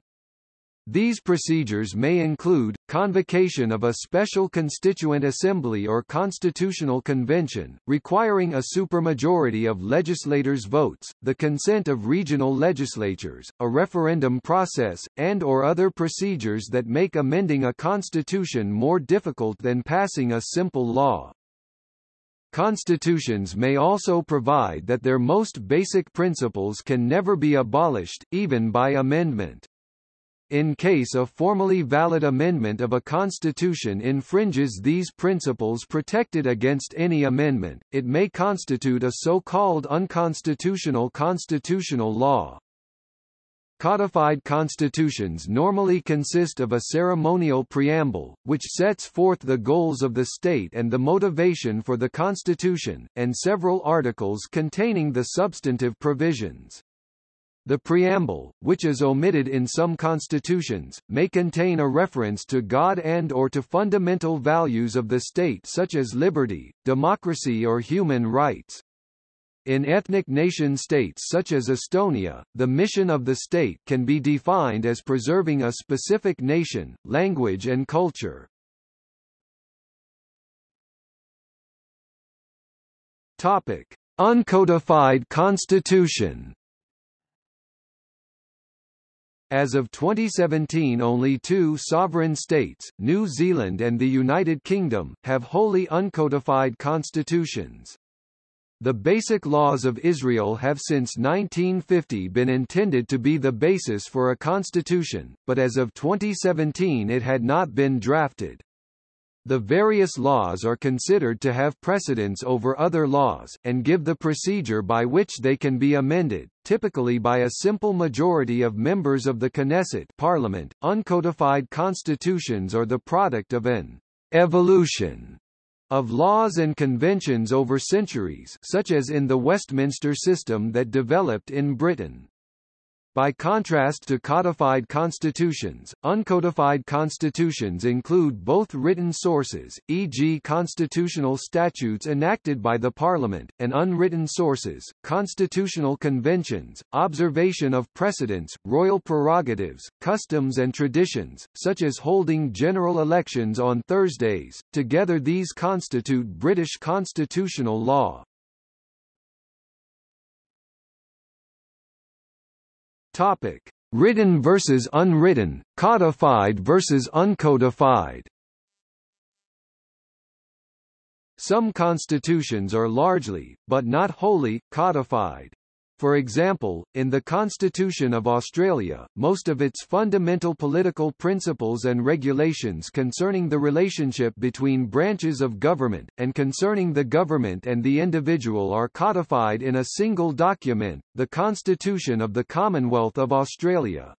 These procedures may include, convocation of a special constituent assembly or constitutional convention, requiring a supermajority of legislators' votes, the consent of regional legislatures, a referendum process, and or other procedures that make amending a constitution more difficult than passing a simple law. Constitutions may also provide that their most basic principles can never be abolished, even by amendment. In case a formally valid amendment of a constitution infringes these principles protected against any amendment, it may constitute a so-called unconstitutional constitutional law. Codified constitutions normally consist of a ceremonial preamble, which sets forth the goals of the state and the motivation for the constitution, and several articles containing the substantive provisions. The preamble, which is omitted in some constitutions, may contain a reference to God and or to fundamental values of the state such as liberty, democracy or human rights. In ethnic nation-states such as Estonia, the mission of the state can be defined as preserving a specific nation, language and culture. Topic: Uncodified constitution as of 2017 only two sovereign states, New Zealand and the United Kingdom, have wholly uncodified constitutions. The basic laws of Israel have since 1950 been intended to be the basis for a constitution, but as of 2017 it had not been drafted. The various laws are considered to have precedence over other laws, and give the procedure by which they can be amended, typically by a simple majority of members of the Knesset parliament. Uncodified constitutions are the product of an evolution of laws and conventions over centuries such as in the Westminster system that developed in Britain. By contrast to codified constitutions, uncodified constitutions include both written sources, e.g. constitutional statutes enacted by the Parliament, and unwritten sources, constitutional conventions, observation of precedents, royal prerogatives, customs and traditions, such as holding general elections on Thursdays. Together these constitute British constitutional law. Topic: Written versus unwritten, codified versus uncodified. Some constitutions are largely, but not wholly, codified. For example, in the Constitution of Australia, most of its fundamental political principles and regulations concerning the relationship between branches of government, and concerning the government and the individual are codified in a single document, the Constitution of the Commonwealth of Australia.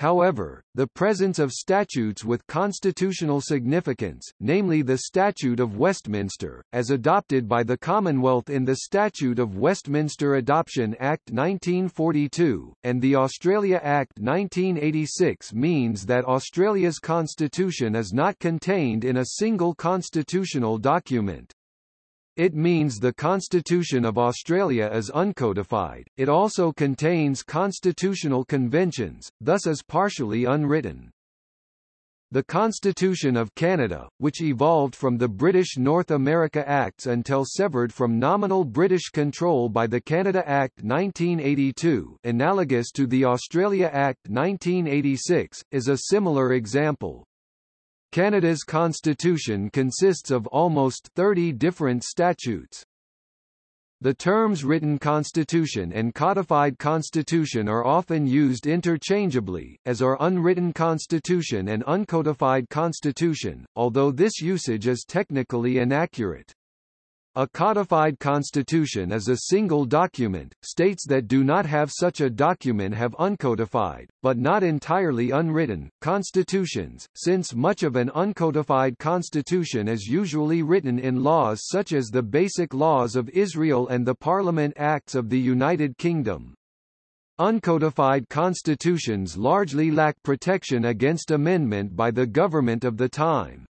However, the presence of statutes with constitutional significance, namely the Statute of Westminster, as adopted by the Commonwealth in the Statute of Westminster Adoption Act 1942, and the Australia Act 1986 means that Australia's constitution is not contained in a single constitutional document. It means the Constitution of Australia is uncodified, it also contains constitutional conventions, thus is partially unwritten. The Constitution of Canada, which evolved from the British North America Acts until severed from nominal British control by the Canada Act 1982 analogous to the Australia Act 1986, is a similar example. Canada's constitution consists of almost 30 different statutes. The terms written constitution and codified constitution are often used interchangeably, as are unwritten constitution and uncodified constitution, although this usage is technically inaccurate. A codified constitution is a single document, states that do not have such a document have uncodified, but not entirely unwritten, constitutions, since much of an uncodified constitution is usually written in laws such as the Basic Laws of Israel and the Parliament Acts of the United Kingdom. Uncodified constitutions largely lack protection against amendment by the government of the time.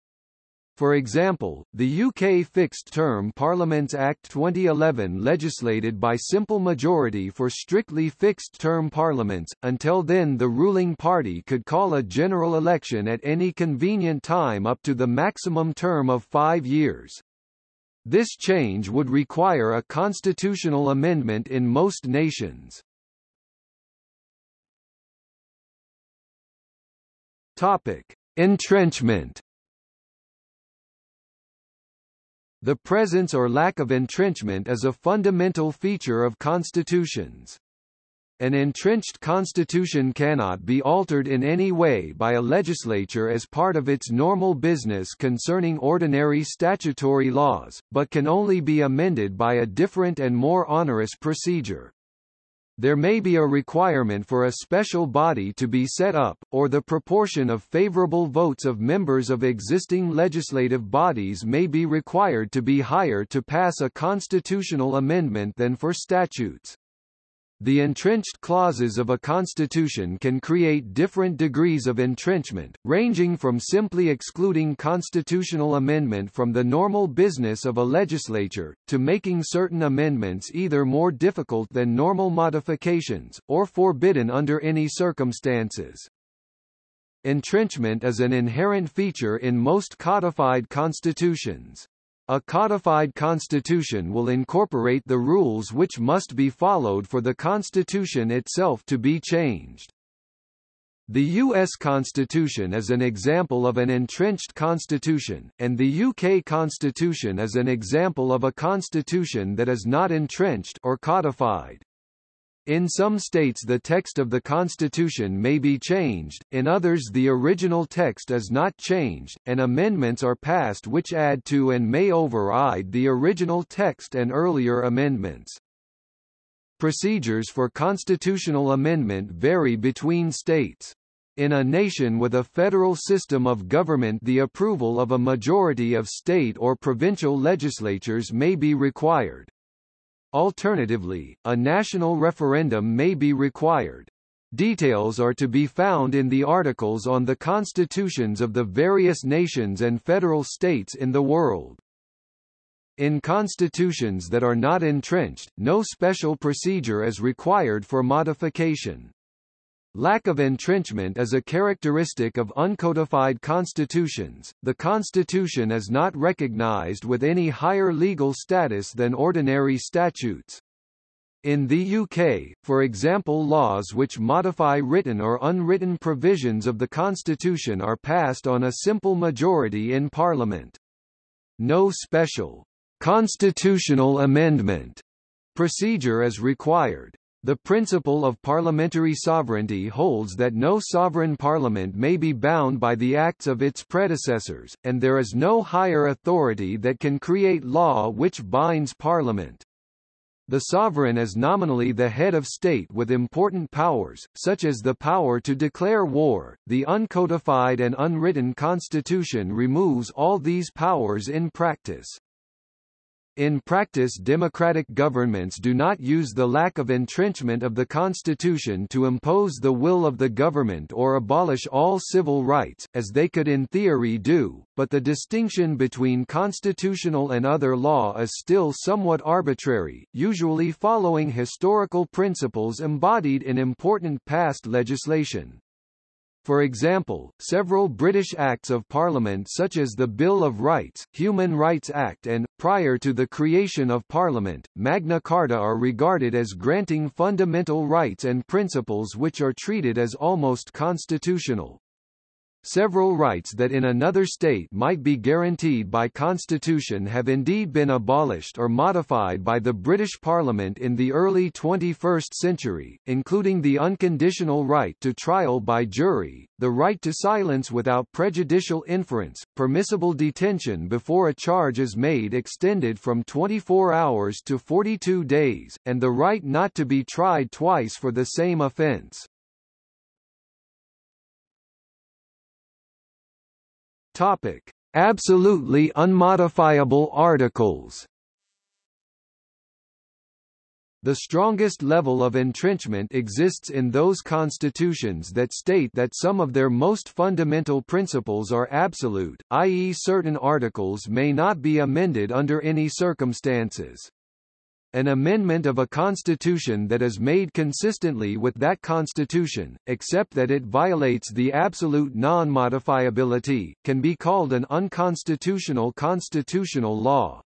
For example, the UK Fixed Term Parliaments Act 2011 legislated by simple majority for strictly fixed-term parliaments, until then the ruling party could call a general election at any convenient time up to the maximum term of five years. This change would require a constitutional amendment in most nations. Topic. Entrenchment The presence or lack of entrenchment is a fundamental feature of constitutions. An entrenched constitution cannot be altered in any way by a legislature as part of its normal business concerning ordinary statutory laws, but can only be amended by a different and more onerous procedure. There may be a requirement for a special body to be set up, or the proportion of favorable votes of members of existing legislative bodies may be required to be higher to pass a constitutional amendment than for statutes. The entrenched clauses of a constitution can create different degrees of entrenchment, ranging from simply excluding constitutional amendment from the normal business of a legislature, to making certain amendments either more difficult than normal modifications, or forbidden under any circumstances. Entrenchment is an inherent feature in most codified constitutions. A codified constitution will incorporate the rules which must be followed for the constitution itself to be changed. The U.S. Constitution is an example of an entrenched constitution, and the UK Constitution is an example of a constitution that is not entrenched or codified. In some states the text of the Constitution may be changed, in others the original text is not changed, and amendments are passed which add to and may override the original text and earlier amendments. Procedures for constitutional amendment vary between states. In a nation with a federal system of government the approval of a majority of state or provincial legislatures may be required. Alternatively, a national referendum may be required. Details are to be found in the articles on the constitutions of the various nations and federal states in the world. In constitutions that are not entrenched, no special procedure is required for modification. Lack of entrenchment is a characteristic of uncodified constitutions. The constitution is not recognized with any higher legal status than ordinary statutes. In the UK, for example laws which modify written or unwritten provisions of the constitution are passed on a simple majority in Parliament. No special constitutional amendment procedure is required. The principle of parliamentary sovereignty holds that no sovereign parliament may be bound by the acts of its predecessors, and there is no higher authority that can create law which binds parliament. The sovereign is nominally the head of state with important powers, such as the power to declare war. The uncodified and unwritten constitution removes all these powers in practice. In practice democratic governments do not use the lack of entrenchment of the constitution to impose the will of the government or abolish all civil rights, as they could in theory do, but the distinction between constitutional and other law is still somewhat arbitrary, usually following historical principles embodied in important past legislation. For example, several British Acts of Parliament such as the Bill of Rights, Human Rights Act and, prior to the creation of Parliament, Magna Carta are regarded as granting fundamental rights and principles which are treated as almost constitutional. Several rights that in another state might be guaranteed by constitution have indeed been abolished or modified by the British Parliament in the early 21st century, including the unconditional right to trial by jury, the right to silence without prejudicial inference, permissible detention before a charge is made extended from 24 hours to 42 days, and the right not to be tried twice for the same offence. Topic: Absolutely unmodifiable articles. The strongest level of entrenchment exists in those constitutions that state that some of their most fundamental principles are absolute, i.e. certain articles may not be amended under any circumstances. An amendment of a constitution that is made consistently with that constitution, except that it violates the absolute non-modifiability, can be called an unconstitutional constitutional law.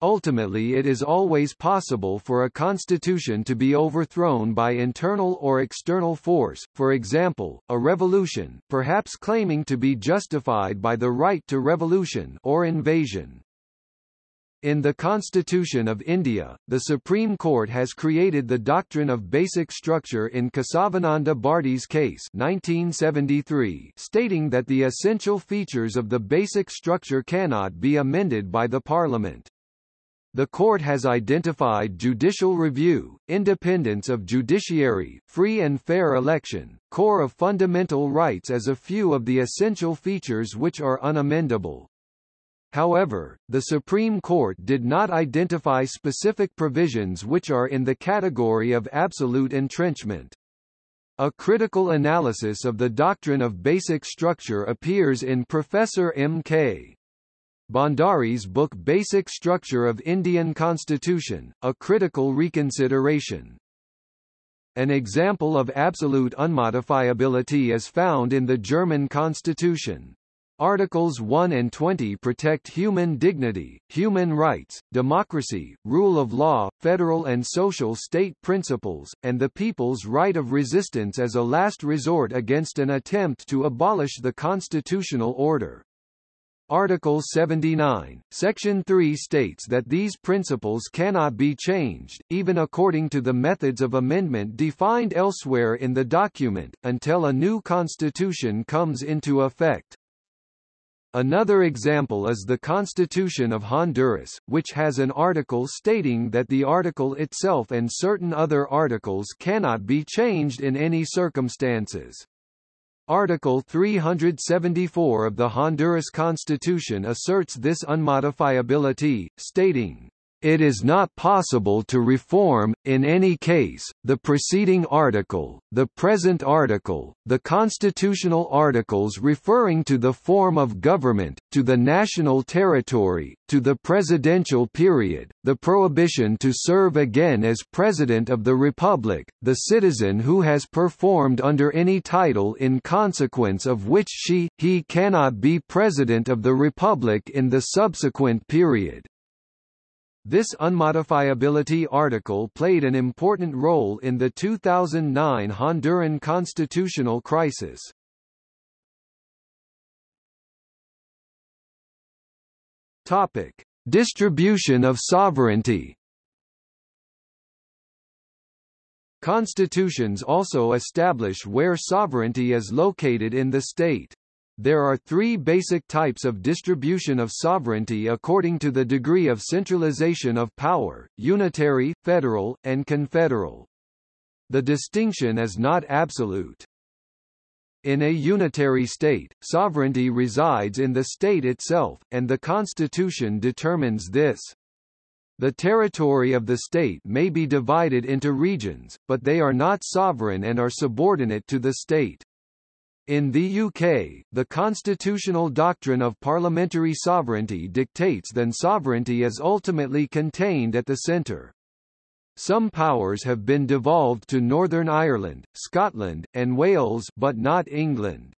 Ultimately it is always possible for a constitution to be overthrown by internal or external force, for example, a revolution, perhaps claiming to be justified by the right to revolution or invasion. In the Constitution of India, the Supreme Court has created the doctrine of basic structure in Kesavananda Bharati's case 1973, stating that the essential features of the basic structure cannot be amended by the Parliament. The court has identified judicial review, independence of judiciary, free and fair election, core of fundamental rights as a few of the essential features which are unamendable. However, the Supreme Court did not identify specific provisions which are in the category of absolute entrenchment. A critical analysis of the doctrine of basic structure appears in Professor M.K. Bhandari's book Basic Structure of Indian Constitution, A Critical Reconsideration. An example of absolute unmodifiability is found in the German constitution. Articles 1 and 20 protect human dignity, human rights, democracy, rule of law, federal and social state principles, and the people's right of resistance as a last resort against an attempt to abolish the constitutional order. Article 79, Section 3 states that these principles cannot be changed, even according to the methods of amendment defined elsewhere in the document, until a new constitution comes into effect. Another example is the Constitution of Honduras, which has an article stating that the article itself and certain other articles cannot be changed in any circumstances. Article 374 of the Honduras Constitution asserts this unmodifiability, stating, it is not possible to reform, in any case, the preceding article, the present article, the constitutional articles referring to the form of government, to the national territory, to the presidential period, the prohibition to serve again as President of the Republic, the citizen who has performed under any title in consequence of which she, he cannot be President of the Republic in the subsequent period. This unmodifiability article played an important role in the 2009 Honduran constitutional crisis. Topic: Distribution of sovereignty Constitutions also establish where sovereignty is located in the state. There are three basic types of distribution of sovereignty according to the degree of centralization of power, unitary, federal, and confederal. The distinction is not absolute. In a unitary state, sovereignty resides in the state itself, and the Constitution determines this. The territory of the state may be divided into regions, but they are not sovereign and are subordinate to the state. In the UK, the constitutional doctrine of parliamentary sovereignty dictates that sovereignty is ultimately contained at the centre. Some powers have been devolved to Northern Ireland, Scotland, and Wales but not England.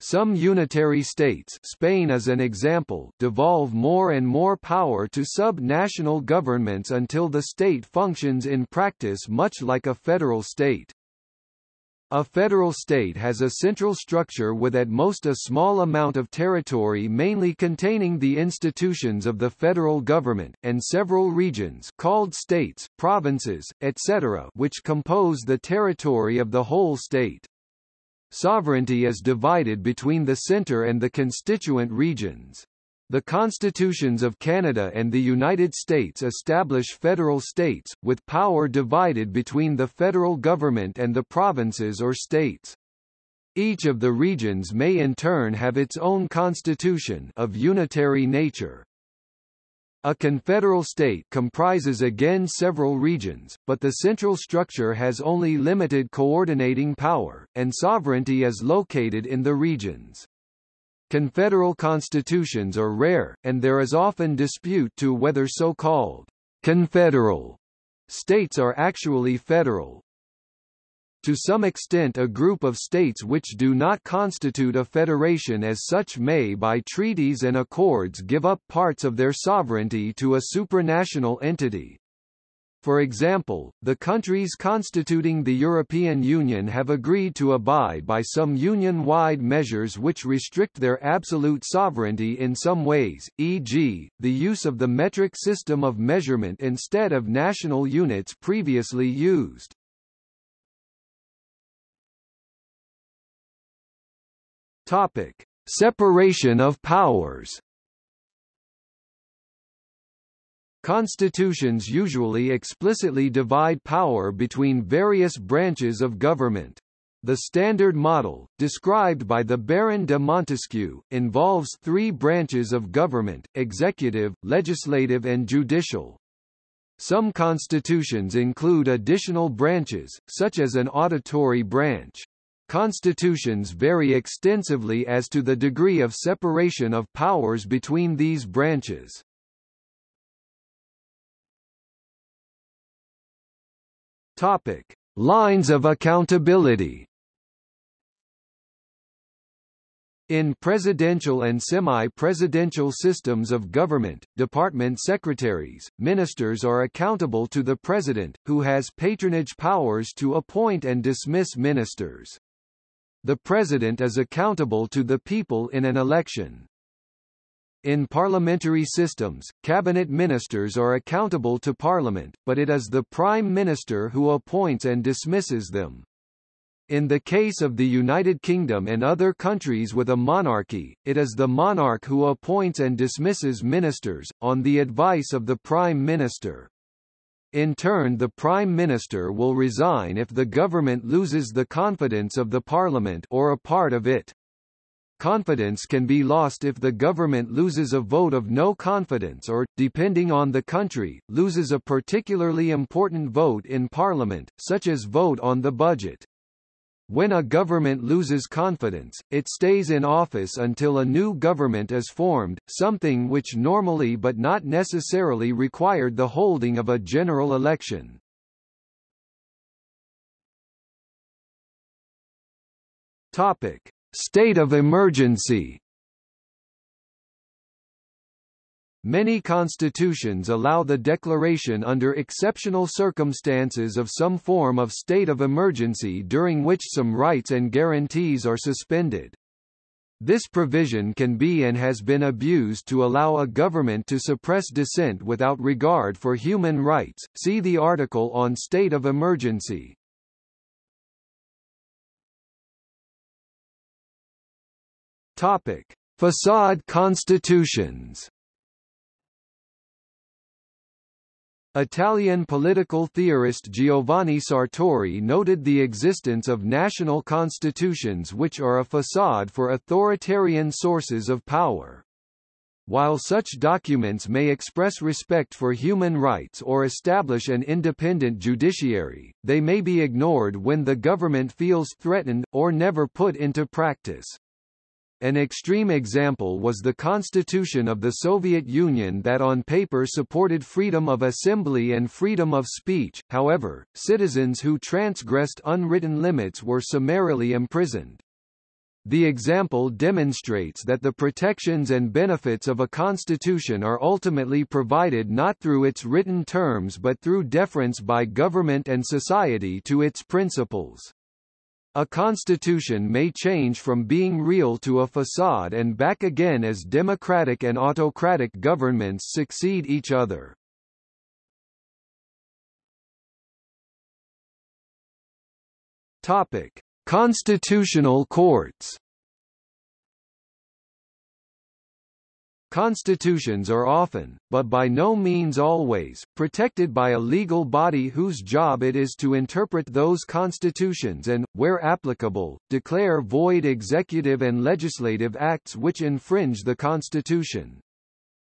Some unitary states Spain as an example devolve more and more power to sub-national governments until the state functions in practice much like a federal state. A federal state has a central structure with at most a small amount of territory mainly containing the institutions of the federal government, and several regions called states, provinces, etc. which compose the territory of the whole state. Sovereignty is divided between the centre and the constituent regions. The constitutions of Canada and the United States establish federal states, with power divided between the federal government and the provinces or states. Each of the regions may in turn have its own constitution of unitary nature. A confederal state comprises again several regions, but the central structure has only limited coordinating power, and sovereignty is located in the regions. Confederal constitutions are rare, and there is often dispute to whether so-called confederal states are actually federal, to some extent a group of states which do not constitute a federation as such may by treaties and accords give up parts of their sovereignty to a supranational entity. For example, the countries constituting the European Union have agreed to abide by some union-wide measures which restrict their absolute sovereignty in some ways, e.g., the use of the metric system of measurement instead of national units previously used. Topic: Separation of powers. Constitutions usually explicitly divide power between various branches of government. The standard model, described by the Baron de Montesquieu, involves three branches of government, executive, legislative and judicial. Some constitutions include additional branches, such as an auditory branch. Constitutions vary extensively as to the degree of separation of powers between these branches. Topic: Lines of accountability. In presidential and semi-presidential systems of government, department secretaries, ministers are accountable to the president, who has patronage powers to appoint and dismiss ministers. The President is accountable to the people in an election. In parliamentary systems, cabinet ministers are accountable to Parliament, but it is the Prime Minister who appoints and dismisses them. In the case of the United Kingdom and other countries with a monarchy, it is the monarch who appoints and dismisses ministers, on the advice of the Prime Minister. In turn the Prime Minister will resign if the government loses the confidence of the Parliament or a part of it. Confidence can be lost if the government loses a vote of no confidence or, depending on the country, loses a particularly important vote in Parliament, such as vote on the budget. When a government loses confidence, it stays in office until a new government is formed, something which normally but not necessarily required the holding of a general election. Topic: State of emergency. Many constitutions allow the declaration under exceptional circumstances of some form of state of emergency during which some rights and guarantees are suspended. This provision can be and has been abused to allow a government to suppress dissent without regard for human rights. See the article on state of emergency. Topic: Facade constitutions. Italian political theorist Giovanni Sartori noted the existence of national constitutions which are a facade for authoritarian sources of power. While such documents may express respect for human rights or establish an independent judiciary, they may be ignored when the government feels threatened, or never put into practice. An extreme example was the Constitution of the Soviet Union that on paper supported freedom of assembly and freedom of speech, however, citizens who transgressed unwritten limits were summarily imprisoned. The example demonstrates that the protections and benefits of a constitution are ultimately provided not through its written terms but through deference by government and society to its principles. A constitution may change from being real to a facade and back again as democratic and autocratic governments succeed each other. Topic: Constitutional courts Constitutions are often, but by no means always, protected by a legal body whose job it is to interpret those constitutions and, where applicable, declare void executive and legislative acts which infringe the Constitution.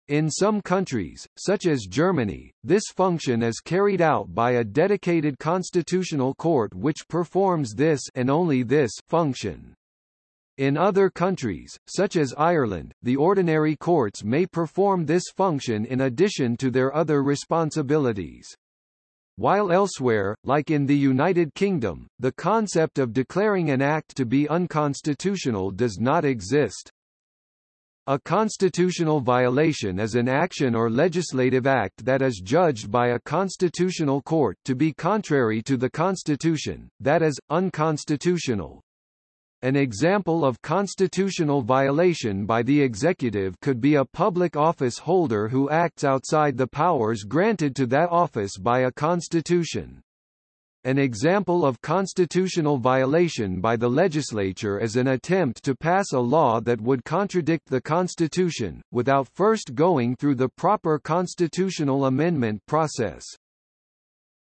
In some countries, such as Germany, this function is carried out by a dedicated constitutional court which performs this and only this function. In other countries, such as Ireland, the ordinary courts may perform this function in addition to their other responsibilities. While elsewhere, like in the United Kingdom, the concept of declaring an act to be unconstitutional does not exist. A constitutional violation is an action or legislative act that is judged by a constitutional court to be contrary to the Constitution, that is, unconstitutional. An example of constitutional violation by the executive could be a public office holder who acts outside the powers granted to that office by a constitution. An example of constitutional violation by the legislature is an attempt to pass a law that would contradict the Constitution, without first going through the proper constitutional amendment process.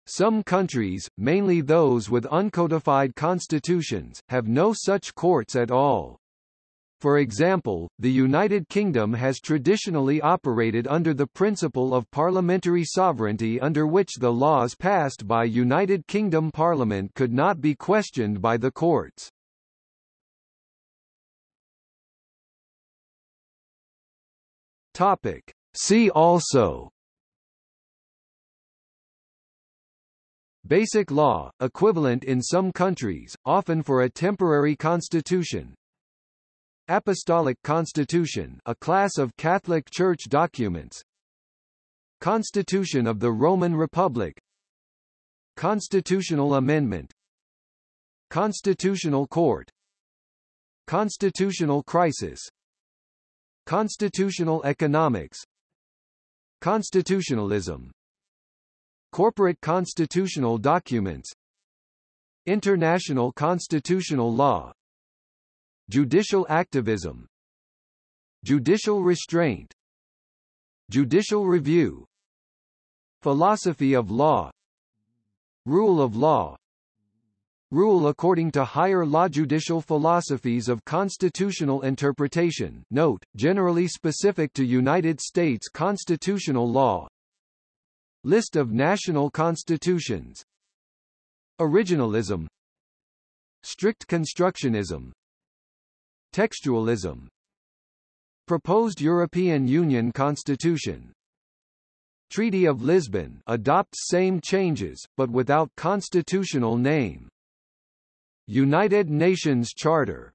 Some countries, mainly those with uncodified constitutions, have no such courts at all. For example, the United Kingdom has traditionally operated under the principle of parliamentary sovereignty under which the laws passed by United Kingdom Parliament could not be questioned by the courts. Topic. See also Basic law, equivalent in some countries, often for a temporary constitution. Apostolic Constitution a class of Catholic Church documents. Constitution of the Roman Republic. Constitutional Amendment. Constitutional Court. Constitutional Crisis. Constitutional Economics. Constitutionalism Corporate constitutional documents International constitutional law Judicial activism Judicial restraint Judicial review Philosophy of law Rule of law Rule according to higher law judicial philosophies of constitutional interpretation. Note, generally specific to United States constitutional law List of national constitutions. Originalism. Strict constructionism. Textualism. Proposed European Union Constitution. Treaty of Lisbon. Adopts same changes, but without constitutional name. United Nations Charter